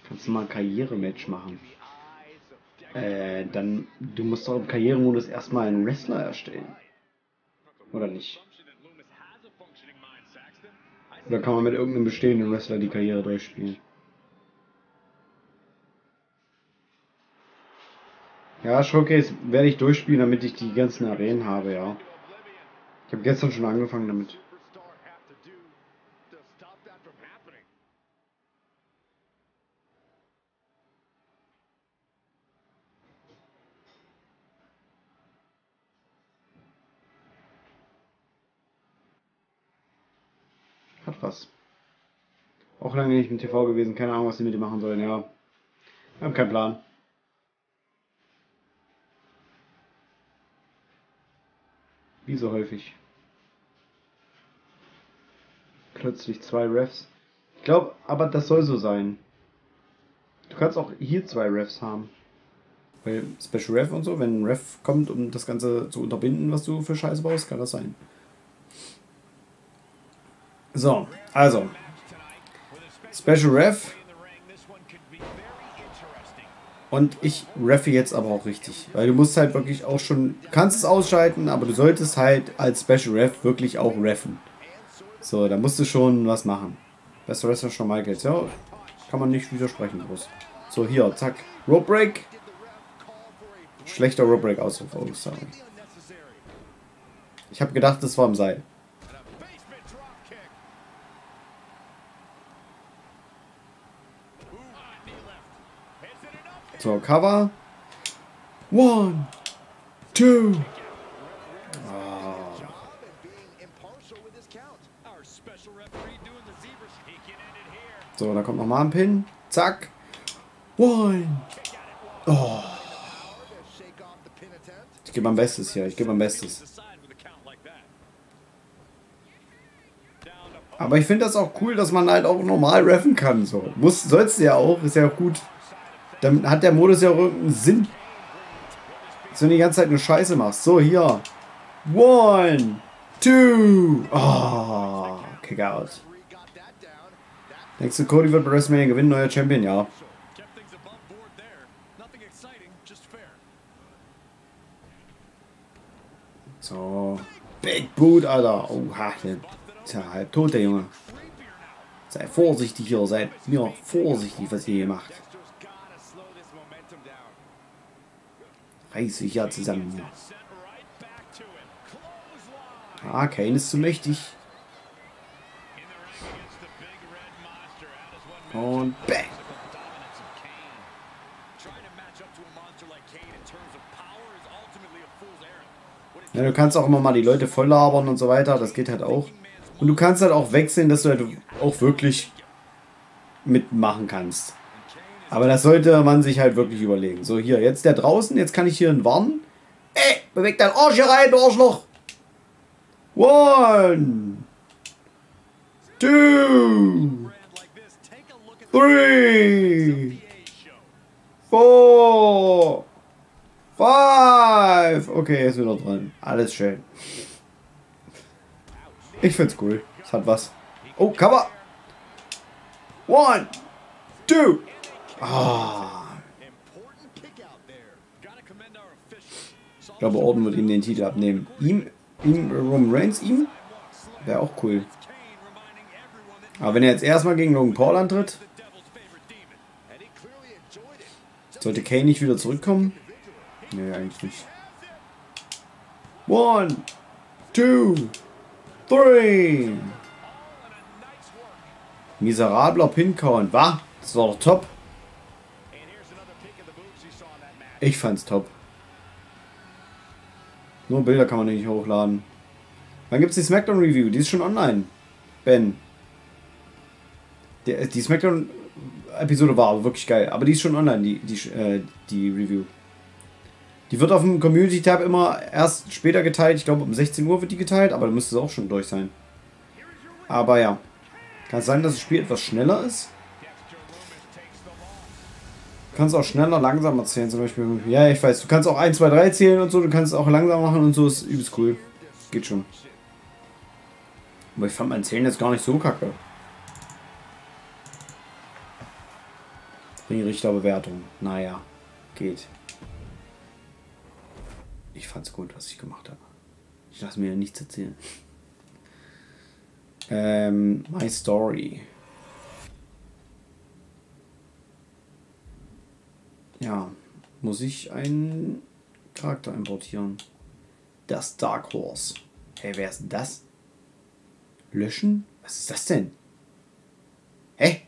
Kannst du mal ein Karrierematch machen? Äh, dann, du musst doch im Karrieremodus erstmal einen Wrestler erstellen. Oder nicht? Oder kann man mit irgendeinem bestehenden Wrestler die Karriere durchspielen? Ja, Showcase werde ich durchspielen, damit ich die ganzen Arenen habe, ja. Ich habe gestern schon angefangen damit. Hat was. Auch lange nicht im TV gewesen, keine Ahnung, was die mit dir machen sollen, ja. Wir haben keinen Plan. Wie so häufig. Plötzlich zwei Refs. Ich glaube, aber das soll so sein. Du kannst auch hier zwei Refs haben. Weil Special Ref und so, wenn ein Ref kommt, um das Ganze zu unterbinden, was du für Scheiße baust, kann das sein. So, also. Special Ref. Und ich reffe jetzt aber auch richtig. Weil du musst halt wirklich auch schon, kannst es ausschalten, aber du solltest halt als Special Ref wirklich auch reffen. So, da musst du schon was machen. Bester Wrestler schon Michaels, ja. Kann man nicht widersprechen, groß. So, hier, zack. Rope Break. Schlechter Rope Break Ausruf, oh, sorry. Ich habe gedacht, das war im Seil. Cover. One, two. So, da kommt nochmal ein Pin. Zack. One. Oh. Ich gebe mein Bestes hier. Ich gebe mein Bestes. Aber ich finde das auch cool, dass man halt auch normal reffen kann. So. Muss, sollst du ja auch. Ist ja auch gut. Dann hat der Modus ja auch irgendeinen Sinn. Dass du die ganze Zeit nur Scheiße machst. So, hier. One, two. Oh, kick out. Denkst du, Cody wird bei WrestleMania gewinnen, neuer Champion? Ja. So. Big Boot, Alter. Oha, der ist ja halb tot, der Junge. Sei vorsichtig hier, seid mir vorsichtig, was ihr hier macht. Reiß sich ja zusammen. Ah, Kane ist zu mächtig. Und bang. Ja, du kannst auch immer mal die Leute voll labern und so weiter. Das geht halt auch. Und du kannst halt auch wechseln, dass du halt auch wirklich mitmachen kannst. Aber das sollte man sich halt wirklich überlegen. So, hier, jetzt der draußen, jetzt kann ich hier einen warnen. Ey, beweg dein Arsch hier rein, du Arschloch. One. Two. three, four, five. Okay, ist wieder dran. Alles schön. Ich find's cool. Es hat was. Oh, Cover. One, two. Ah. Ich glaube, Orden wird ihm den Titel abnehmen. Ihm, ihm, Roman Reigns, ihm? Wäre auch cool. Aber wenn er jetzt erstmal gegen Logan Paul antritt, sollte Kane nicht wieder zurückkommen? Nee, eigentlich nicht. One, two, three. Miserabler Pincount. War? Das war doch top. Ich fand's top. Nur Bilder kann man nicht hochladen. Dann gibt's die Smackdown Review. Die ist schon online. Ben. Die, die Smackdown Episode war aber wirklich geil. Aber die ist schon online, die, die, äh, die Review. Die wird auf dem Community Tab immer erst später geteilt. Ich glaube um 16 Uhr wird die geteilt, aber da müsste es auch schon durch sein. Aber ja. Kann es sein, dass das Spiel etwas schneller ist? Du kannst auch schneller, langsamer zählen zum Beispiel. Ja, ich weiß. Du kannst auch 1, 2, 3 zählen und so. Du kannst auch langsam machen und so. Ist übelst cool. Geht schon. Aber ich fand mein Zählen jetzt gar nicht so kacke. Richterbewertung. Naja, geht. Ich fand's gut, was ich gemacht habe. Ich lasse mir nichts erzählen. Ähm, my Story. Ja, muss ich einen Charakter importieren. Das Dark Horse. Hey, wer ist denn das? Löschen? Was ist das denn? Hä?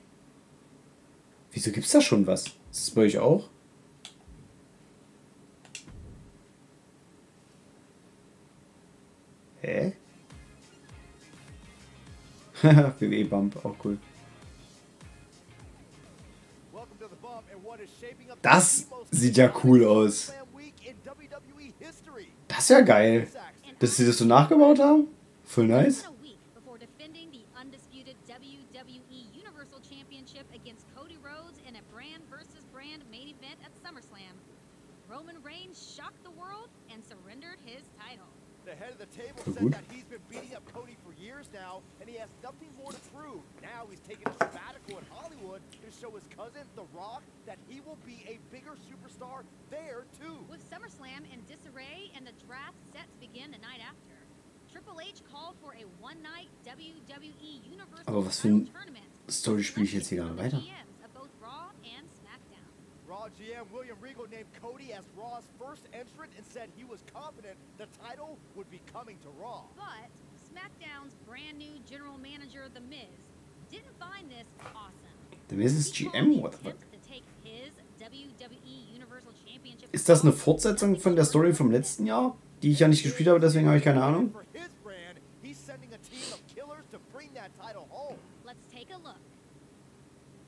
Wieso gibt's da schon was? Ist das bei euch auch? Hä? WWE Bump, auch cool. Das sieht ja cool aus. Das ist ja geil. Dass sie das so nachgebaut haben? Voll nice. Cousin, The Rock, that he will be a bigger superstar there, too. With SummerSlam in disarray and the draft set to begin the night after, Triple H called for a one-night WWE Universal Aber was für ein Story spiele ich jetzt hier gerade weiter? Raw GM William Regal named Cody as Raw's first entrant and said he was confident the title would be coming to Raw. But SmackDown's brand new general manager, The Miz, didn't find this awesome. The Miz is GM? What the fuck? Ist das eine Fortsetzung von der Story vom letzten Jahr, die ich ja nicht gespielt habe, deswegen habe ich keine Ahnung?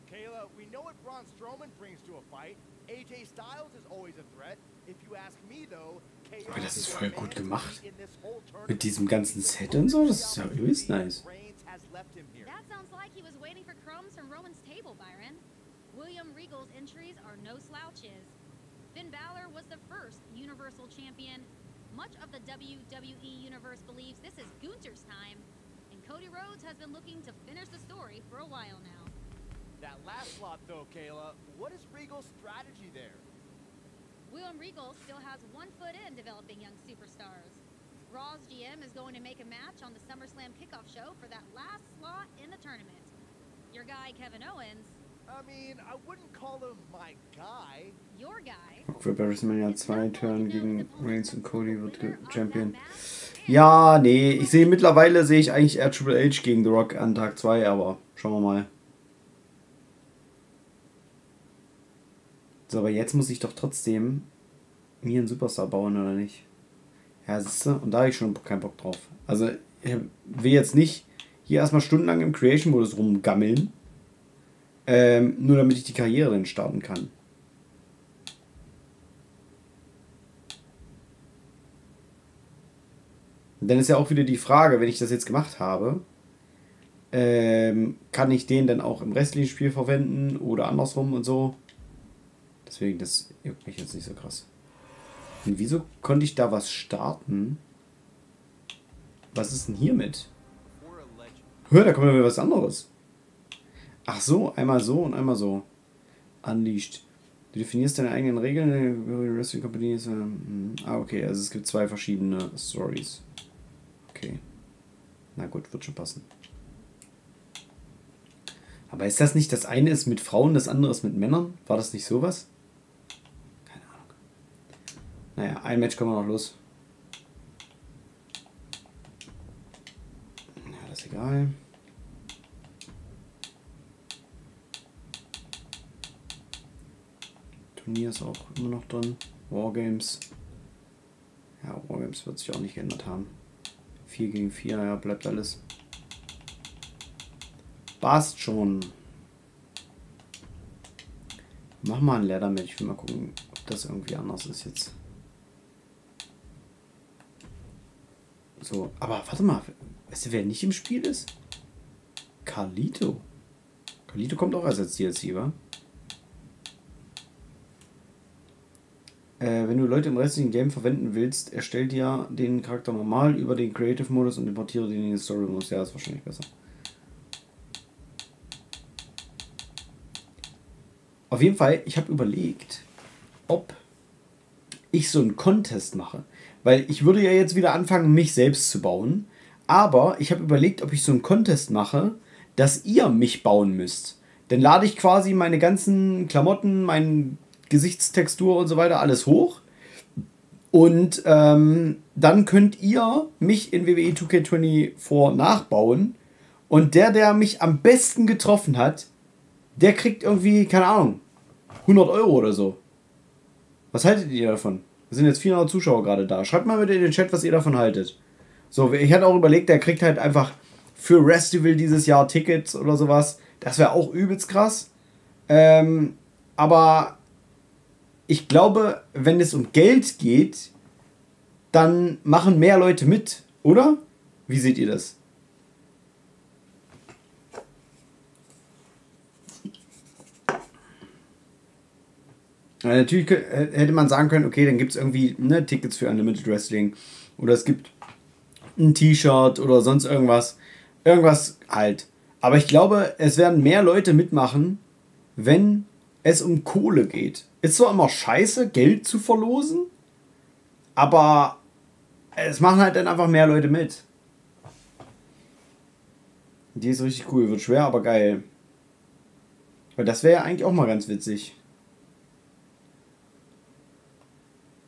Kayla, we know what Braun Strowman brings to a fight. AJ Styles is always a threat. If you ask me though, Aber das ist voll gut gemacht. Mit diesem ganzen Set und so, das ist ja übelst nice. No slouches. Finn Balor was the first Universal Champion. Much of the WWE Universe believes this is Gunther's time, and Cody Rhodes has been looking to finish the story for a while now. That last slot, though, Kayla, what is Regal's strategy there? William Regal still has one foot in developing young superstars. Raw's GM is going to make a match on the SummerSlam kickoff show for that last slot in the tournament. Your guy, Kevin Owens. I mean, I wouldn't call him my guy. Your guy. Für WrestleMania 2 Turn gegen Reigns und Cody wird Champion. Ja, nee, ich sehe mittlerweile sehe ich eigentlich eher Triple H gegen The Rock an Tag 2, aber schauen wir mal. So, aber jetzt muss ich doch trotzdem mir einen Superstar bauen, oder nicht? Ja, siehst du? Und da habe ich schon keinen Bock drauf. Also, ich will jetzt nicht hier erstmal stundenlang im Creation-Modus rumgammeln. Ähm, nur damit ich die Karriere dann starten kann. Und dann ist ja auch wieder die Frage, wenn ich das jetzt gemacht habe, ähm, kann ich den dann auch im restlichen Spiel verwenden oder andersrum und so. Deswegen, das juckt mich jetzt nicht so krass. Und wieso konnte ich da was starten? Was ist denn hiermit? Hör, da kommt ja wieder was anderes. Ach so, einmal so und einmal so. Unleashed. Du definierst deine eigenen Regeln. Wrestling Company ist. Ähm, ah, okay, also es gibt zwei verschiedene Stories. Okay. Na gut, wird schon passen. Aber ist das nicht, das eine ist mit Frauen, das andere ist mit Männern? War das nicht sowas? Keine Ahnung. Naja, ein Match kommen wir noch los. Ja, das ist egal. Turnier ist auch immer noch drin. Wargames. Ja, Wargames wird sich auch nicht geändert haben. 4 gegen 4, ja, bleibt alles. Passt schon. Mach mal ein Leather Match. Ich will mal gucken, ob das irgendwie anders ist jetzt. So, aber warte mal. Weißt du, wer nicht im Spiel ist? Carlito. Carlito kommt auch als DLC, wa? Äh, wenn du Leute im restlichen Game verwenden willst, erstell dir den Charakter normal über den Creative Modus und importiere den in den Story Modus. Ja, ist wahrscheinlich besser. Auf jeden Fall, ich habe überlegt, ob ich so einen Contest mache. Weil ich würde ja jetzt wieder anfangen, mich selbst zu bauen. Aber ich habe überlegt, ob ich so einen Contest mache, dass ihr mich bauen müsst. Dann lade ich quasi meine ganzen Klamotten, meinen Gesichtstextur und so weiter alles hoch. Und ähm, dann könnt ihr mich in WWE 2K24 nachbauen. Und der, der mich am besten getroffen hat, der kriegt irgendwie, keine Ahnung, 100 Euro oder so. Was haltet ihr davon? Es sind jetzt 400 Zuschauer gerade da. Schreibt mal bitte in den Chat, was ihr davon haltet. So, ich hatte auch überlegt, der kriegt halt einfach für Restival dieses Jahr Tickets oder sowas. Das wäre auch übelst krass. Ähm, aber ich glaube, wenn es um Geld geht, dann machen mehr Leute mit, oder? Wie seht ihr das? Natürlich hätte man sagen können, okay, dann gibt es irgendwie ne, Tickets für Unlimited Wrestling oder es gibt ein T-Shirt oder sonst irgendwas. Irgendwas halt. Aber ich glaube, es werden mehr Leute mitmachen, wenn es um Kohle geht. Ist zwar immer scheiße, Geld zu verlosen, aber es machen halt dann einfach mehr Leute mit. Die ist richtig cool, wird schwer, aber geil. Weil das wäre ja eigentlich auch mal ganz witzig.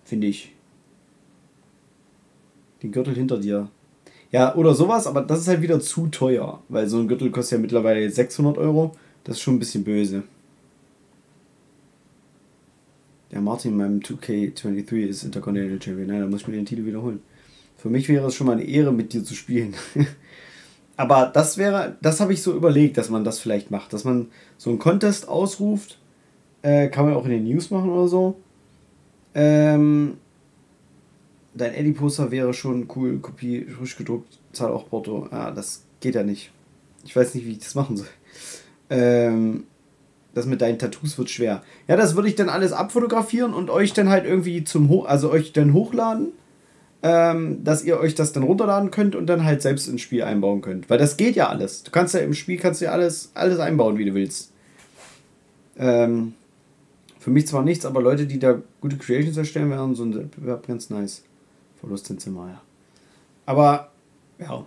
Finde ich. Den Gürtel hinter dir. Ja, oder sowas, aber das ist halt wieder zu teuer. Weil so ein Gürtel kostet ja mittlerweile jetzt 600 Euro. Das ist schon ein bisschen böse. Der Martin in meinem 2K23 ist Intercontinental Champion. Nein, da muss ich mir den Titel wiederholen. Für mich wäre es schon mal eine Ehre, mit dir zu spielen. Aber das wäre, das habe ich so überlegt, dass man das vielleicht macht. Dass man so einen Contest ausruft. Äh, kann man auch in den News machen oder so. Ähm, dein Eddie-Poster wäre schon cool. Kopie frisch gedruckt, zahl auch Porto. Ja, das geht ja nicht. Ich weiß nicht, wie ich das machen soll. Ähm, das mit deinen Tattoos wird schwer. Ja, das würde ich dann alles abfotografieren und euch dann halt irgendwie zum Hoch, also euch dann hochladen, ähm, dass ihr euch das dann runterladen könnt und dann halt selbst ins Spiel einbauen könnt. Weil das geht ja alles. Du kannst ja im Spiel kannst ja alles, alles einbauen, wie du willst. Ähm, für mich zwar nichts, aber Leute, die da gute Creations erstellen werden, so ein Wettbewerb ganz nice. Verlust in Zimmer, ja. Aber, ja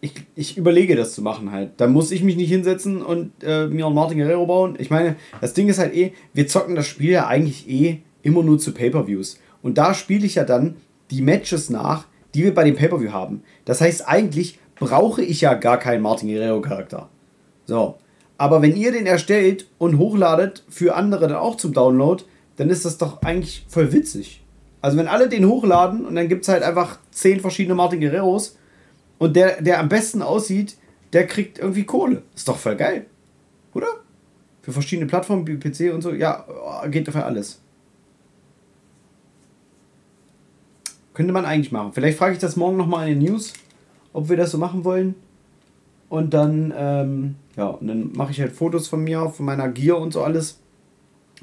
ich, ich überlege das zu machen halt. Da muss ich mich nicht hinsetzen und äh, mir einen Martin Guerrero bauen. Ich meine, das Ding ist halt eh, wir zocken das Spiel ja eigentlich eh immer nur zu Pay-Per-Views. Und da spiele ich ja dann die Matches nach, die wir bei dem Pay-Per-View haben. Das heißt, eigentlich brauche ich ja gar keinen Martin Guerrero-Charakter. So. Aber wenn ihr den erstellt und hochladet für andere dann auch zum Download, dann ist das doch eigentlich voll witzig. Also wenn alle den hochladen und dann gibt es halt einfach zehn verschiedene Martin Guerreros, und der, der am besten aussieht, der kriegt irgendwie Kohle. Ist doch voll geil. Oder? Für verschiedene Plattformen, wie PC und so. Ja, geht dafür alles. Könnte man eigentlich machen. Vielleicht frage ich das morgen nochmal in den News, ob wir das so machen wollen. Und dann, ähm, ja, und dann mache ich halt Fotos von mir, von meiner Gear und so alles.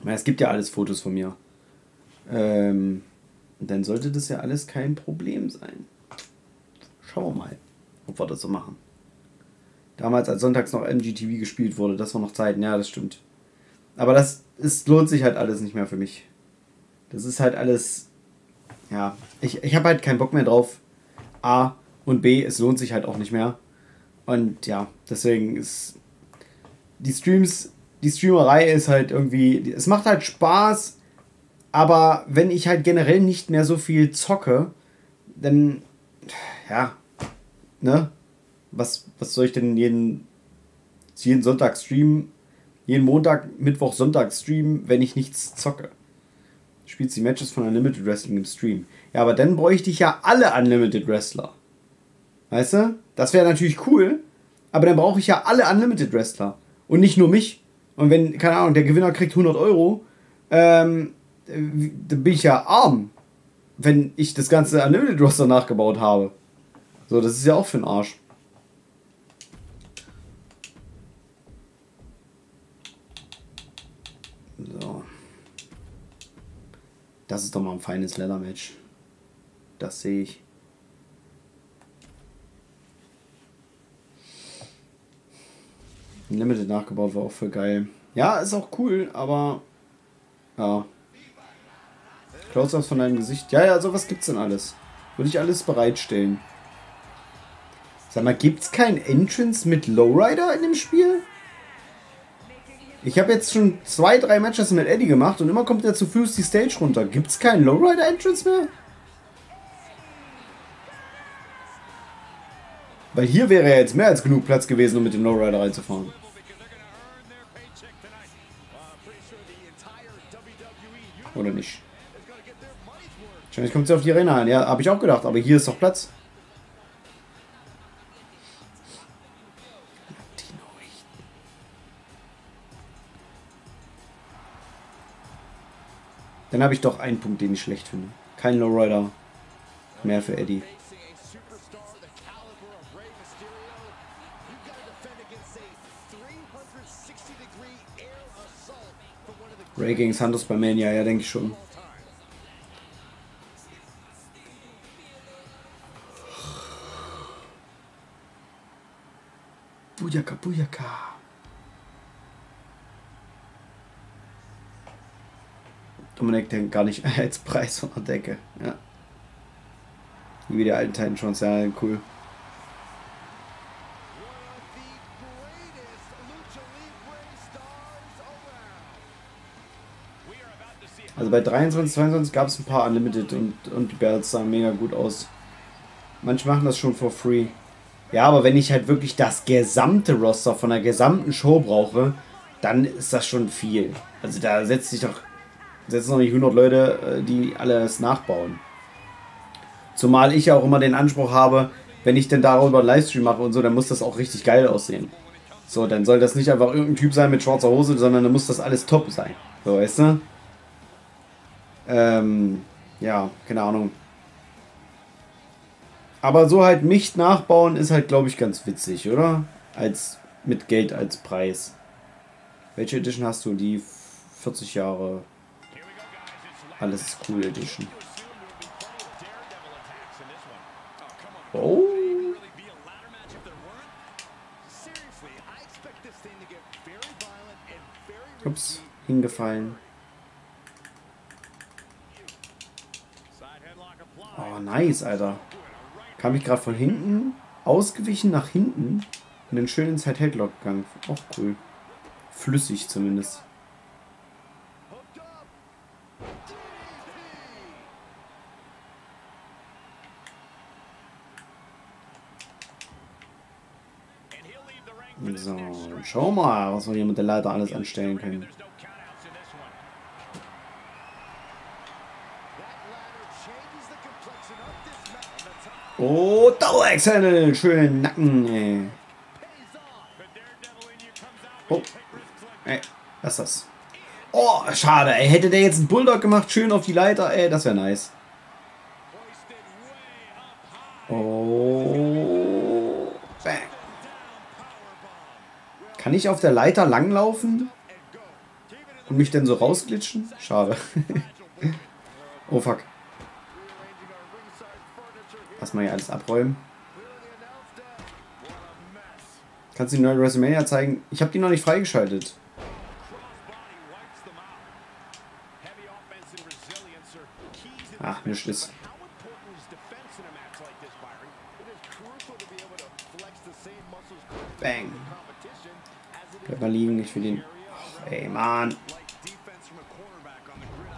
Es gibt ja alles Fotos von mir. Ähm, dann sollte das ja alles kein Problem sein. Schauen wir mal, ob wir das so machen. Damals, als sonntags noch MGTV gespielt wurde, das war noch Zeiten, ja, das stimmt. Aber das ist, lohnt sich halt alles nicht mehr für mich. Das ist halt alles. Ja, ich, ich habe halt keinen Bock mehr drauf. A und B, es lohnt sich halt auch nicht mehr. Und ja, deswegen ist die Streams, die Streamerei ist halt irgendwie, es macht halt Spaß, aber wenn ich halt generell nicht mehr so viel zocke, dann, ja, ne, was, was soll ich denn jeden, jeden Sonntag streamen, jeden Montag, Mittwoch, Sonntag streamen, wenn ich nichts zocke? Spielst die Matches von Unlimited Wrestling im Stream. Ja, aber dann bräuchte ich ja alle Unlimited Wrestler. Weißt du? Das wäre natürlich cool, aber dann brauche ich ja alle Unlimited Wrestler und nicht nur mich. Und wenn, keine Ahnung, der Gewinner kriegt 100 Euro, ähm, dann bin ich ja arm, wenn ich das ganze Unlimited Roster nachgebaut habe. So, das ist ja auch für den Arsch. So. Das ist doch mal ein feines Leather-Match. Das sehe ich. Limited nachgebaut war auch voll geil. Ja, ist auch cool, aber. Ja. Close-ups von deinem Gesicht. Ja, ja, sowas gibt's denn alles. Würde ich alles bereitstellen. Sag mal, gibt's kein Entrance mit Lowrider in dem Spiel? Ich habe jetzt schon zwei, drei Matches mit Eddie gemacht und immer kommt er zu Fuß die Stage runter. Gibt's keinen Lowrider-Entrance mehr? Weil hier wäre ja jetzt mehr als genug Platz gewesen, um mit dem Lowrider reinzufahren. Oder nicht? Wahrscheinlich kommt sie auf die Arena an. Ja, habe ich auch gedacht, aber hier ist doch Platz. Dann habe ich doch einen Punkt, den ich schlecht finde. Kein Lowrider mehr für Eddie. Ray gegen Santos bei Mania, ja, denke ich schon. Bujaka, Bujaka. Dominik denkt gar nicht als Preis von der Decke. Ja. Wie die alten Titan schon, ja, cool. Also bei 23, 22 gab es ein paar Unlimited und, und die Belts sahen mega gut aus. Manche machen das schon for free. Ja, aber wenn ich halt wirklich das gesamte Roster von der gesamten Show brauche, dann ist das schon viel. Also da setzt sich doch setzen noch nicht 100 Leute, äh, die alles nachbauen. Zumal ich ja auch immer den Anspruch habe, wenn ich denn darüber einen Livestream mache und so, dann muss das auch richtig geil aussehen. So, dann soll das nicht einfach irgendein Typ sein mit schwarzer Hose, sondern dann muss das alles top sein. So, weißt du? Ähm, ja, keine Ahnung. Aber so halt mich nachbauen ist halt, glaube ich, ganz witzig, oder? Als mit Geld als Preis. Welche Edition hast du? Die 40 Jahre alles ist cool Edition. Oh. Ups, hingefallen. Oh, nice, Alter. Kam ich gerade von hinten, ausgewichen nach hinten und dann schön ins Side-Headlock gegangen. Auch cool. Flüssig zumindest. So, schau mal, was wir hier mit der Leiter alles anstellen können. Oh, Dauerexcel, schönen Nacken, ey. Oh, ey, was ist das? Oh, schade, ey. Hätte der jetzt einen Bulldog gemacht, schön auf die Leiter, ey, das wäre nice. Oh, bang. Ich auf der Leiter langlaufen? Und mich denn so rausglitschen? Schade. oh fuck. Lass mal hier alles abräumen. Kannst du die neue WrestleMania zeigen? Ich habe die noch nicht freigeschaltet. Ach, nichts ist. Den. Oh, ey, Mann.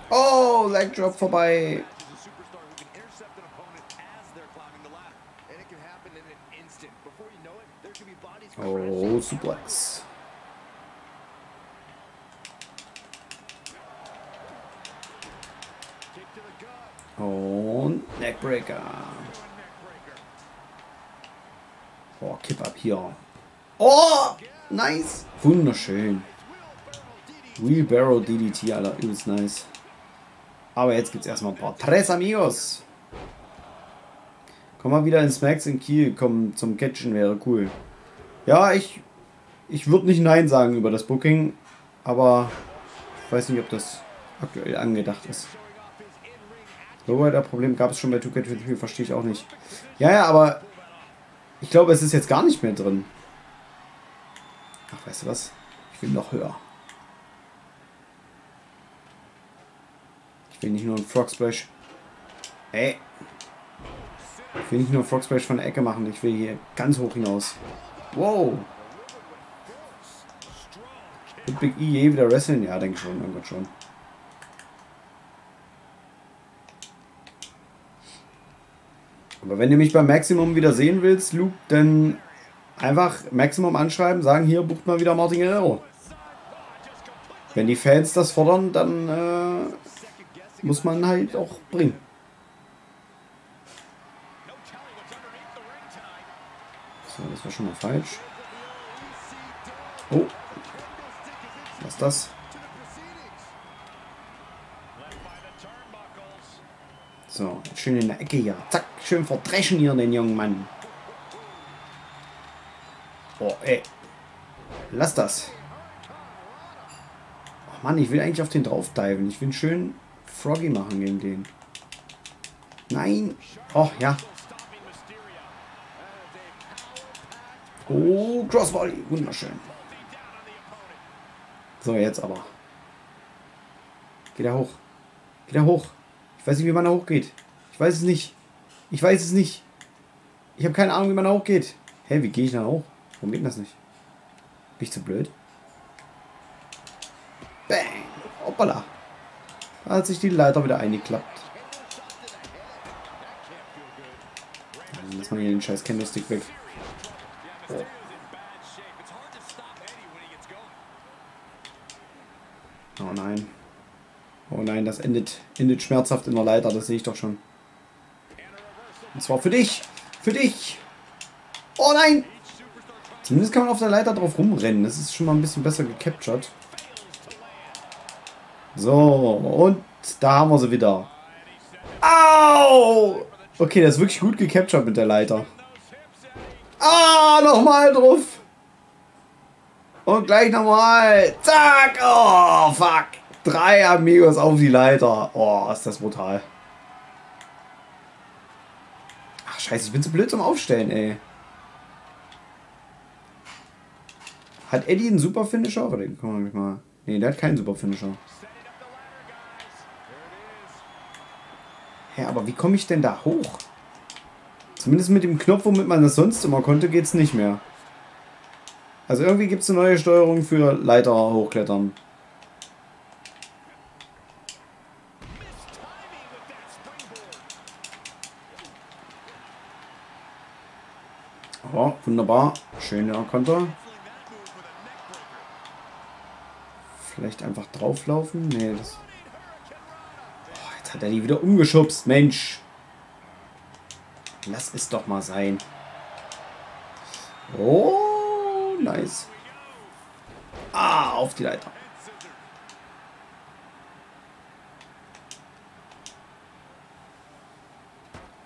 Oh, Leg Drop vorbei. Oh, Suplex. Und Neckbreaker. Oh, Kipp ab hier. Oh, nice. Wunderschön. Wheelbarrow DDT, Alter. Übelst nice. Aber jetzt gibt es erstmal ein paar Tres Amigos. Komm mal wieder ins Max in Kiel kommen zum Catchen, wäre cool. Ja, ich, ich würde nicht Nein sagen über das Booking, aber ich weiß nicht, ob das aktuell angedacht ist. Lowrider-Problem gab es schon bei 2K23, verstehe ich auch nicht. Ja, ja, aber ich glaube, es ist jetzt gar nicht mehr drin. Ach, weißt du was? Ich will noch höher. Ich will nicht nur einen Frog Splash. Ey. Ich will nicht nur einen Frog Splash von der Ecke machen. Ich will hier ganz hoch hinaus. Wow. Wird Big E je wieder wresteln? Ja, denke schon. Irgendwann schon. Aber wenn du mich beim Maximum wieder sehen willst, Luke, dann einfach Maximum anschreiben, sagen, hier bucht mal wieder Martin Guerrero. Wenn die Fans das fordern, dann äh, muss man halt auch bringen. So, das war schon mal falsch. Oh. Was ist das? So, schön in der Ecke hier. Zack, schön verdreschen hier den jungen Mann. Oh, ey. Lass das. Oh Mann, ich will eigentlich auf den drauf diven. Ich will schön Froggy machen gegen den. Nein. Oh, ja. Oh, Crossbody. Wunderschön. So, jetzt aber. Geht er hoch. Geht er hoch. Ich weiß nicht, wie man da hochgeht. Ich weiß es nicht. Ich weiß es nicht. Ich habe keine Ahnung, wie man da hochgeht. Hä, wie gehe ich da hoch? Warum geht das nicht? Bin ich zu blöd? Bang! Hoppala! Da hat sich die Leiter wieder eingeklappt. Dann lass mal hier den scheiß Candlestick weg. Oh. oh nein. Oh nein, das endet, endet schmerzhaft in der Leiter, das sehe ich doch schon. Und zwar für dich! Für dich! Oh nein! Zumindest kann man auf der Leiter drauf rumrennen. Das ist schon mal ein bisschen besser gecaptured. So, und da haben wir sie wieder. Au! Okay, das ist wirklich gut gecaptured mit der Leiter. Ah, nochmal drauf. Und gleich nochmal. Zack. Oh, fuck. Drei Amigos auf die Leiter. Oh, ist das brutal. Ach, scheiße, ich bin zu blöd zum Aufstellen, ey. Hat Eddie einen Super Finisher? Oder kann man mal. Nee, der hat keinen Super Finisher. Hä, aber wie komme ich denn da hoch? Zumindest mit dem Knopf, womit man das sonst immer konnte, geht es nicht mehr. Also irgendwie gibt es eine neue Steuerung für Leiter hochklettern. Oh, wunderbar. Schöner Konter. Vielleicht einfach drauflaufen? Nee, das... Oh, jetzt hat er die wieder umgeschubst, Mensch. Lass es doch mal sein. Oh, nice. Ah, auf die Leiter.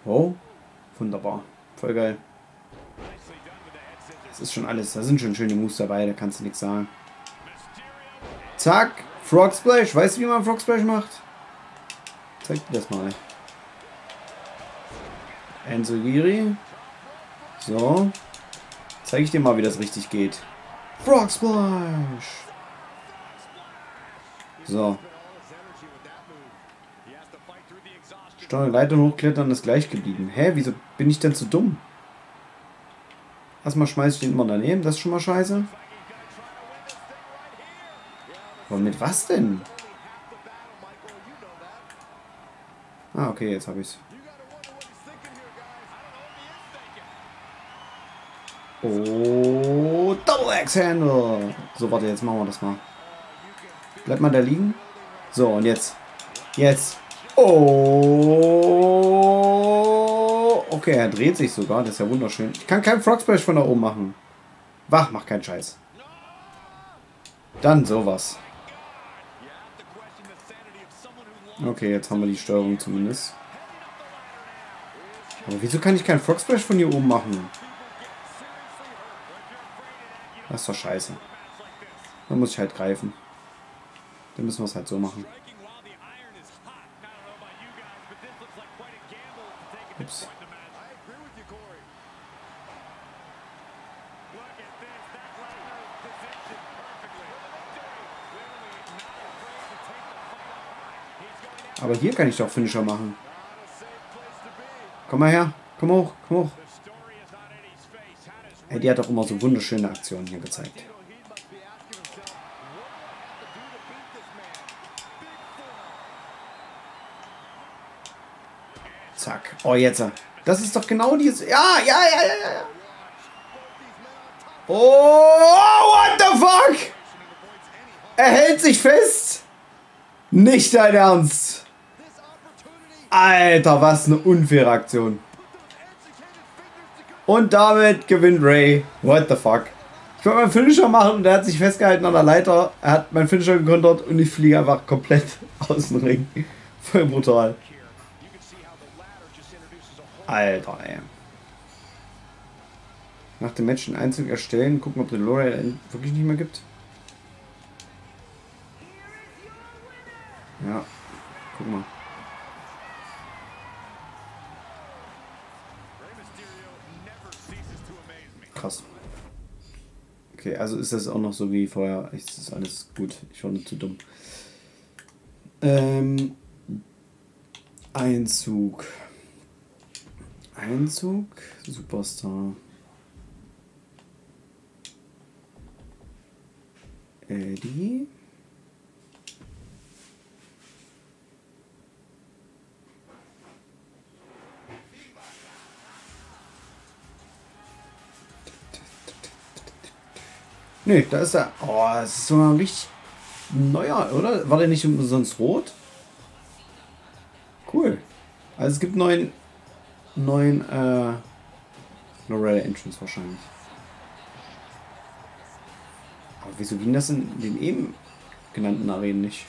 Oh, wunderbar. Voll geil. Das ist schon alles. Da sind schon schöne Moves dabei, da kannst du nichts sagen. Zack. Frog Splash. Weißt du, wie man Frog Splash macht? Zeig dir das mal. Enzo Giri. So. Zeige ich dir mal, wie das richtig geht. Frog Splash. So. Steuer Leiter hochklettern ist gleich geblieben. Hä, wieso bin ich denn zu dumm? Erstmal schmeiße ich den immer daneben, das ist schon mal scheiße. Mit was denn? Ah, okay, jetzt habe ich's. Oh, Double Axe Handle. So, warte, jetzt machen wir das mal. Bleibt mal da liegen. So, und jetzt. Jetzt. Oh. Okay, er dreht sich sogar. Das ist ja wunderschön. Ich kann keinen Frog Splash von da oben machen. Wach, mach keinen Scheiß. Dann sowas. Okay, jetzt haben wir die Steuerung zumindest. Aber wieso kann ich keinen Frog Splash von hier oben machen? Das ist doch scheiße. Dann muss ich halt greifen. Dann müssen wir es halt so machen. Ups. Aber hier kann ich doch Finisher machen. Komm mal her. Komm hoch. Komm hoch. Ey, die hat doch immer so wunderschöne Aktionen hier gezeigt. Zack. Oh, jetzt. Das ist doch genau dieses... Ja, ja, ja, ja, ja. Oh, what the fuck? Er hält sich fest. Nicht dein Ernst. Alter, was eine unfaire Aktion. Und damit gewinnt Ray. What the fuck? Ich wollte meinen Finisher machen und er hat sich festgehalten an der Leiter. Er hat meinen Finisher gekontert und ich fliege einfach komplett aus dem Ring. Voll brutal. Alter, ey. Nach dem Match einen Einzug erstellen, gucken, ob der Lorraine wirklich nicht mehr gibt. Ja, guck mal. Krass. Okay, also ist das auch noch so wie vorher. Ist alles gut. Ich war nur zu dumm. Ähm, Einzug. Einzug. Superstar. Eddie. Nee, da ist er. Oh, das ist sogar ein richtig neuer, oder? War der nicht sonst rot? Cool. Also es gibt neuen, neuen, äh, Loretta Entrance wahrscheinlich. Aber wieso ging das in den eben genannten Arenen nicht?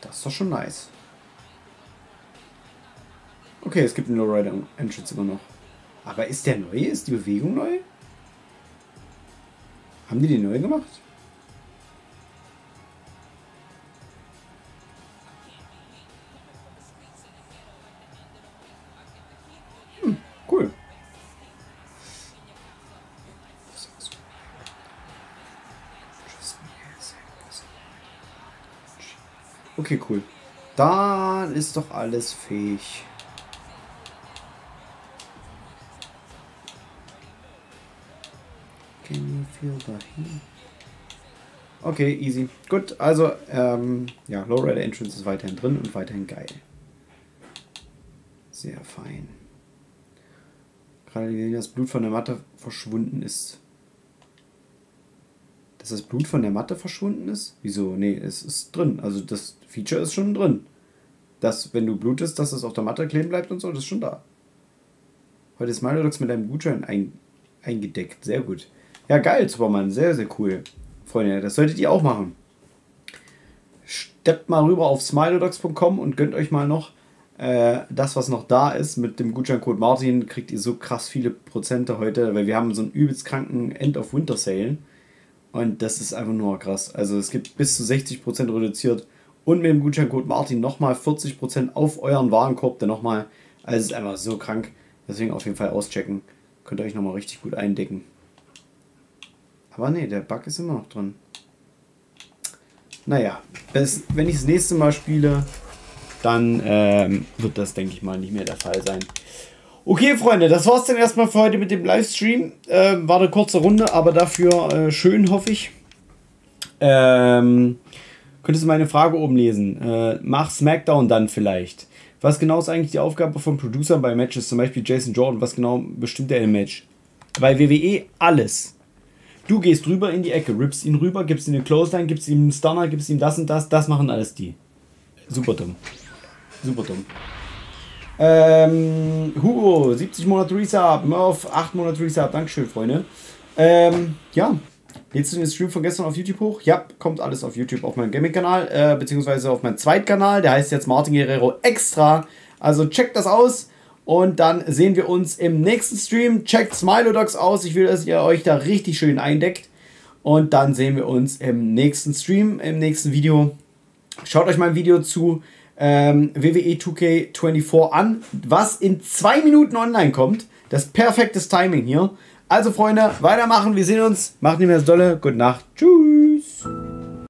Das ist doch schon nice. Okay, es gibt einen Lowrider Entrance immer noch. Aber ist der neu? Ist die Bewegung neu? Haben die den neu gemacht? Hm, cool. Okay, cool. Dann ist doch alles fähig. Okay, easy. Gut, also, ähm, ja, Lowrider Entrance ist weiterhin drin und weiterhin geil. Sehr fein. Gerade wenn das Blut von der Matte verschwunden ist. Dass das Blut von der Matte verschwunden ist? Wieso? Nee, es ist drin. Also das Feature ist schon drin. Dass, wenn du blutest, dass es auf der Matte kleben bleibt und so, das ist schon da. Heute ist Malodux mit einem Gutschein ein, eingedeckt. Sehr gut. Ja, geil, Superman. Sehr, sehr cool. Freunde, das solltet ihr auch machen. steppt mal rüber auf smilodogs.com und gönnt euch mal noch äh, das, was noch da ist. Mit dem Gutscheincode Martin kriegt ihr so krass viele Prozente heute, weil wir haben so einen übelst kranken End of Winter Sale. Und das ist einfach nur krass. Also es gibt bis zu 60% reduziert und mit dem Gutscheincode Martin nochmal 40% auf euren Warenkorb, der nochmal, also es ist einfach so krank. Deswegen auf jeden Fall auschecken. Könnt ihr euch nochmal richtig gut eindecken. Aber nee, der Bug ist immer noch drin. Naja, bis, wenn ich das nächste Mal spiele, dann ähm, wird das, denke ich mal, nicht mehr der Fall sein. Okay, Freunde, das war's dann erstmal für heute mit dem Livestream. Ähm, war eine kurze Runde, aber dafür äh, schön, hoffe ich. Ähm, könntest du meine Frage oben lesen? Äh, mach SmackDown dann vielleicht. Was genau ist eigentlich die Aufgabe von Producer bei Matches? Zum Beispiel Jason Jordan, was genau bestimmt er im Match? Bei WWE alles. Du gehst rüber in die Ecke, rippst ihn rüber, gibst ihm eine Clothesline, gibst ihm einen Stunner, gibst ihm das und das. Das machen alles die. Super dumm. Super dumm. Ähm, Hugo, 70 Monate Resub, Murph, 8 Monate Resub, Dankeschön, Freunde. Ähm, ja, lädst du den Stream von gestern auf YouTube hoch? Ja, kommt alles auf YouTube auf meinem Gaming-Kanal, äh, beziehungsweise auf meinem Zweitkanal, der heißt jetzt Martin Guerrero Extra. Also checkt das aus und dann sehen wir uns im nächsten Stream. Checkt Smilodogs aus, ich will, dass ihr euch da richtig schön eindeckt. Und dann sehen wir uns im nächsten Stream, im nächsten Video. Schaut euch mein Video zu ähm, WWE 2K24 an, was in zwei Minuten online kommt. Das ist perfektes Timing hier. Also Freunde, weitermachen. Wir sehen uns. Macht nicht mehr so dolle. Gute Nacht. Tschüss.